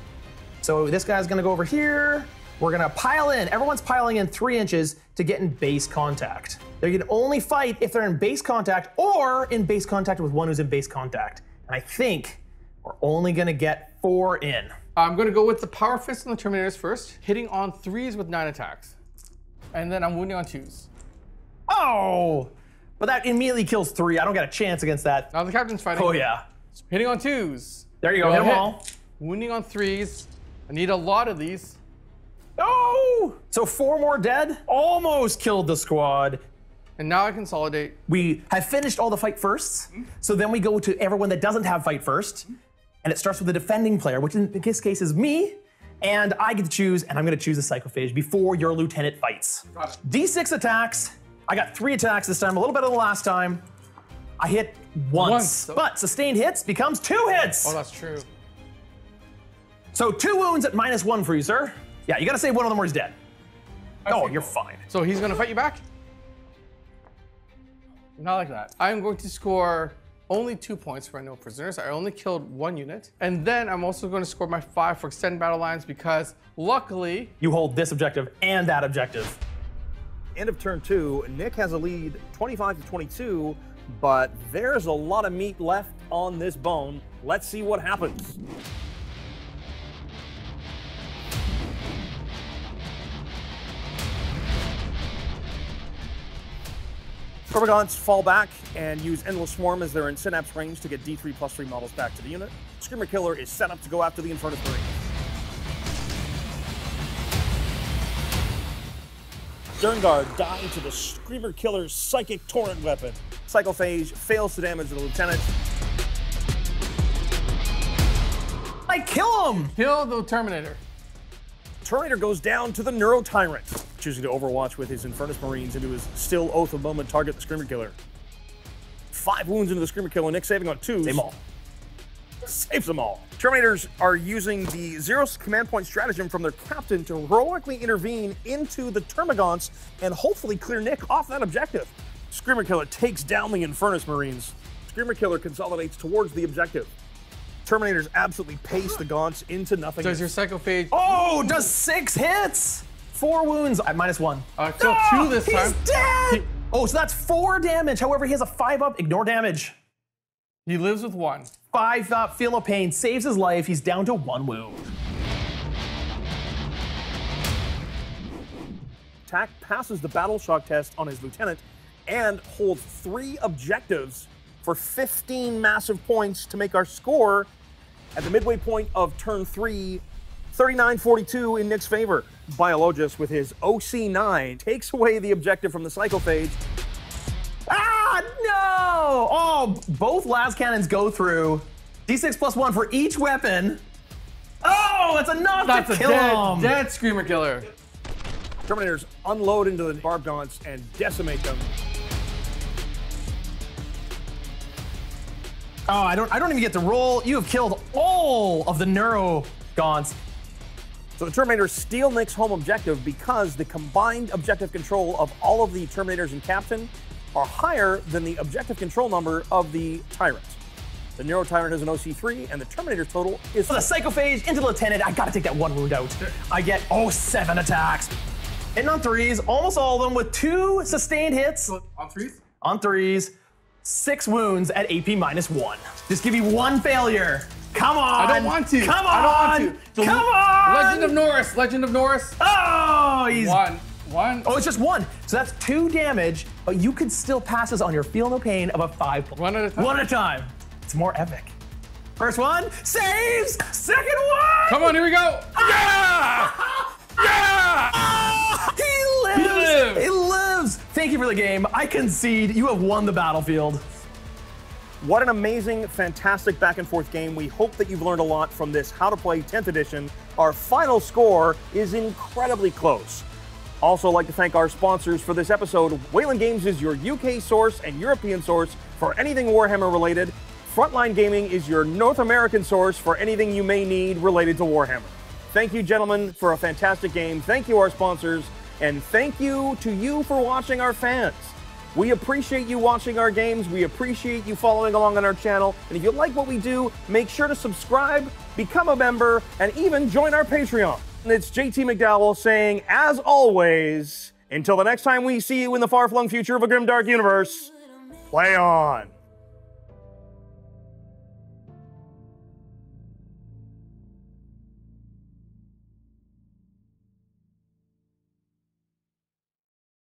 So this guy's gonna go over here. We're gonna pile in. Everyone's piling in three inches to get in base contact. They can only fight if they're in base contact or in base contact with one who's in base contact. And I think we're only gonna get four in. I'm going to go with the Power Fist and the Terminators first, hitting on threes with nine attacks. And then I'm wounding on twos. Oh, but that immediately kills three. I don't get a chance against that. Now the Captain's fighting. Oh yeah. Hitting on twos. There you go. Hit them all. Wounding on threes. I need a lot of these. Oh! So four more dead. Almost killed the squad. And now I consolidate. We have finished all the fight firsts. So then we go to everyone that doesn't have fight first. And it starts with the defending player, which in this case is me. And I get to choose, and I'm gonna choose a psychophage before your lieutenant fights. D6 attacks. I got three attacks this time, a little better than the last time. I hit once, Once. but sustained hits becomes two hits. Oh, that's true. So two wounds at minus one for you, sir. Yeah, you gotta save one of them or he's dead. Oh, you're fine. So he's gonna fight you back? Not like that. I'm going to score only two points for no prisoners. I only killed one unit. And then I'm also going to score my five for extended battle lines because luckily, You hold this objective and that objective. End of turn two, Nick has a lead 25 to 22, but there's a lot of meat left on this bone. Let's see what happens. Corvagants fall back and use Endless Swarm as they're in Synapse range to get D3 plus 3 models back to the unit. Screamer Killer is set up to go after the Infernus Marine. Sternguard dying to the Screamer Killer's Psychic Torrent weapon. Psychophage fails to damage the Lieutenant. I kill him! kill the Terminator. Terminator goes down to the Neuro Tyrant, choosing to overwatch with his Infernus Marines into his still Oath of Moment target, the Screamer Killer. Five wounds into the Screamer Killer, Nick saving on two. Same all. Saves them all. Terminators are using the zero command point stratagem from their captain to heroically intervene into the Termagants and hopefully clear Nick off that objective. Screamer Killer takes down the Infernus Marines. Screamer Killer consolidates towards the objective. Terminators absolutely pace the Gaunts into nothing. Does your psychophage? Oh, does six hits! Four wounds at minus one. Uh, I killed two this he's time. dead! Oh, so that's four damage. However, he has a five up. Ignore damage. He lives with one. Five. Uh, feel no pain. Saves his life. He's down to one wound. Tack passes the battle shock test on his lieutenant and holds three objectives for 15 massive points to make our score at the midway point of turn three 39-42 in Nick's favor. Biologist with his OC9 takes away the objective from the Psychophage. No! Oh, both lascannons go through. D6 plus one for each weapon. Oh, that's enough That's to a kill dead, him. dead Screamer Killer. Terminators unload into the Barbgaunts and decimate them. Oh, I don't I don't even get to roll. You have killed all of the neuro gaunts. So the Terminators steal Nick's home objective because the combined objective control of all of the Terminators and Captain are higher than the objective control number of the Tyrant. The Neuro Tyrant has an OC3, and the Terminator's total is For The psychophage into the lieutenant. I gotta take that one wound out. I get oh seven attacks. Hitting on threes, almost all of them with two sustained hits On threes? on threes, six wounds at AP minus one. Just give me one failure. Come on. I don't want to. Come on. I don't want to. The Come on. Legend of Norris. Legend of Norris. Oh, he's One. One. Oh, it's just one. So that's two damage, but you could still pass this on your feel no pain of a five. One at a time. One at a time. It's more epic. First one saves. Second one. Come on, here we go. Ah! Yeah! Yeah! Ah! He lives. He lives. He lives. Thank you for the game. I concede. You have won the battlefield. What an amazing, fantastic back and forth game. We hope that you've learned a lot from this How to Play 10th edition. Our final score is incredibly close. Also, like to thank our sponsors for this episode. Wayland Games is your UK source and European source for anything Warhammer related. Frontline Gaming is your North American source for anything you may need related to Warhammer. Thank you, gentlemen, for a fantastic game. Thank you, our sponsors. And thank you to you for watching our fans. We appreciate you watching our games. We appreciate you following along on our channel. And if you like what we do, make sure to subscribe, become a member, and even join our Patreon. And it's JT McDowell saying, as always, until the next time we see you in the far flung future of a grim dark universe, play on.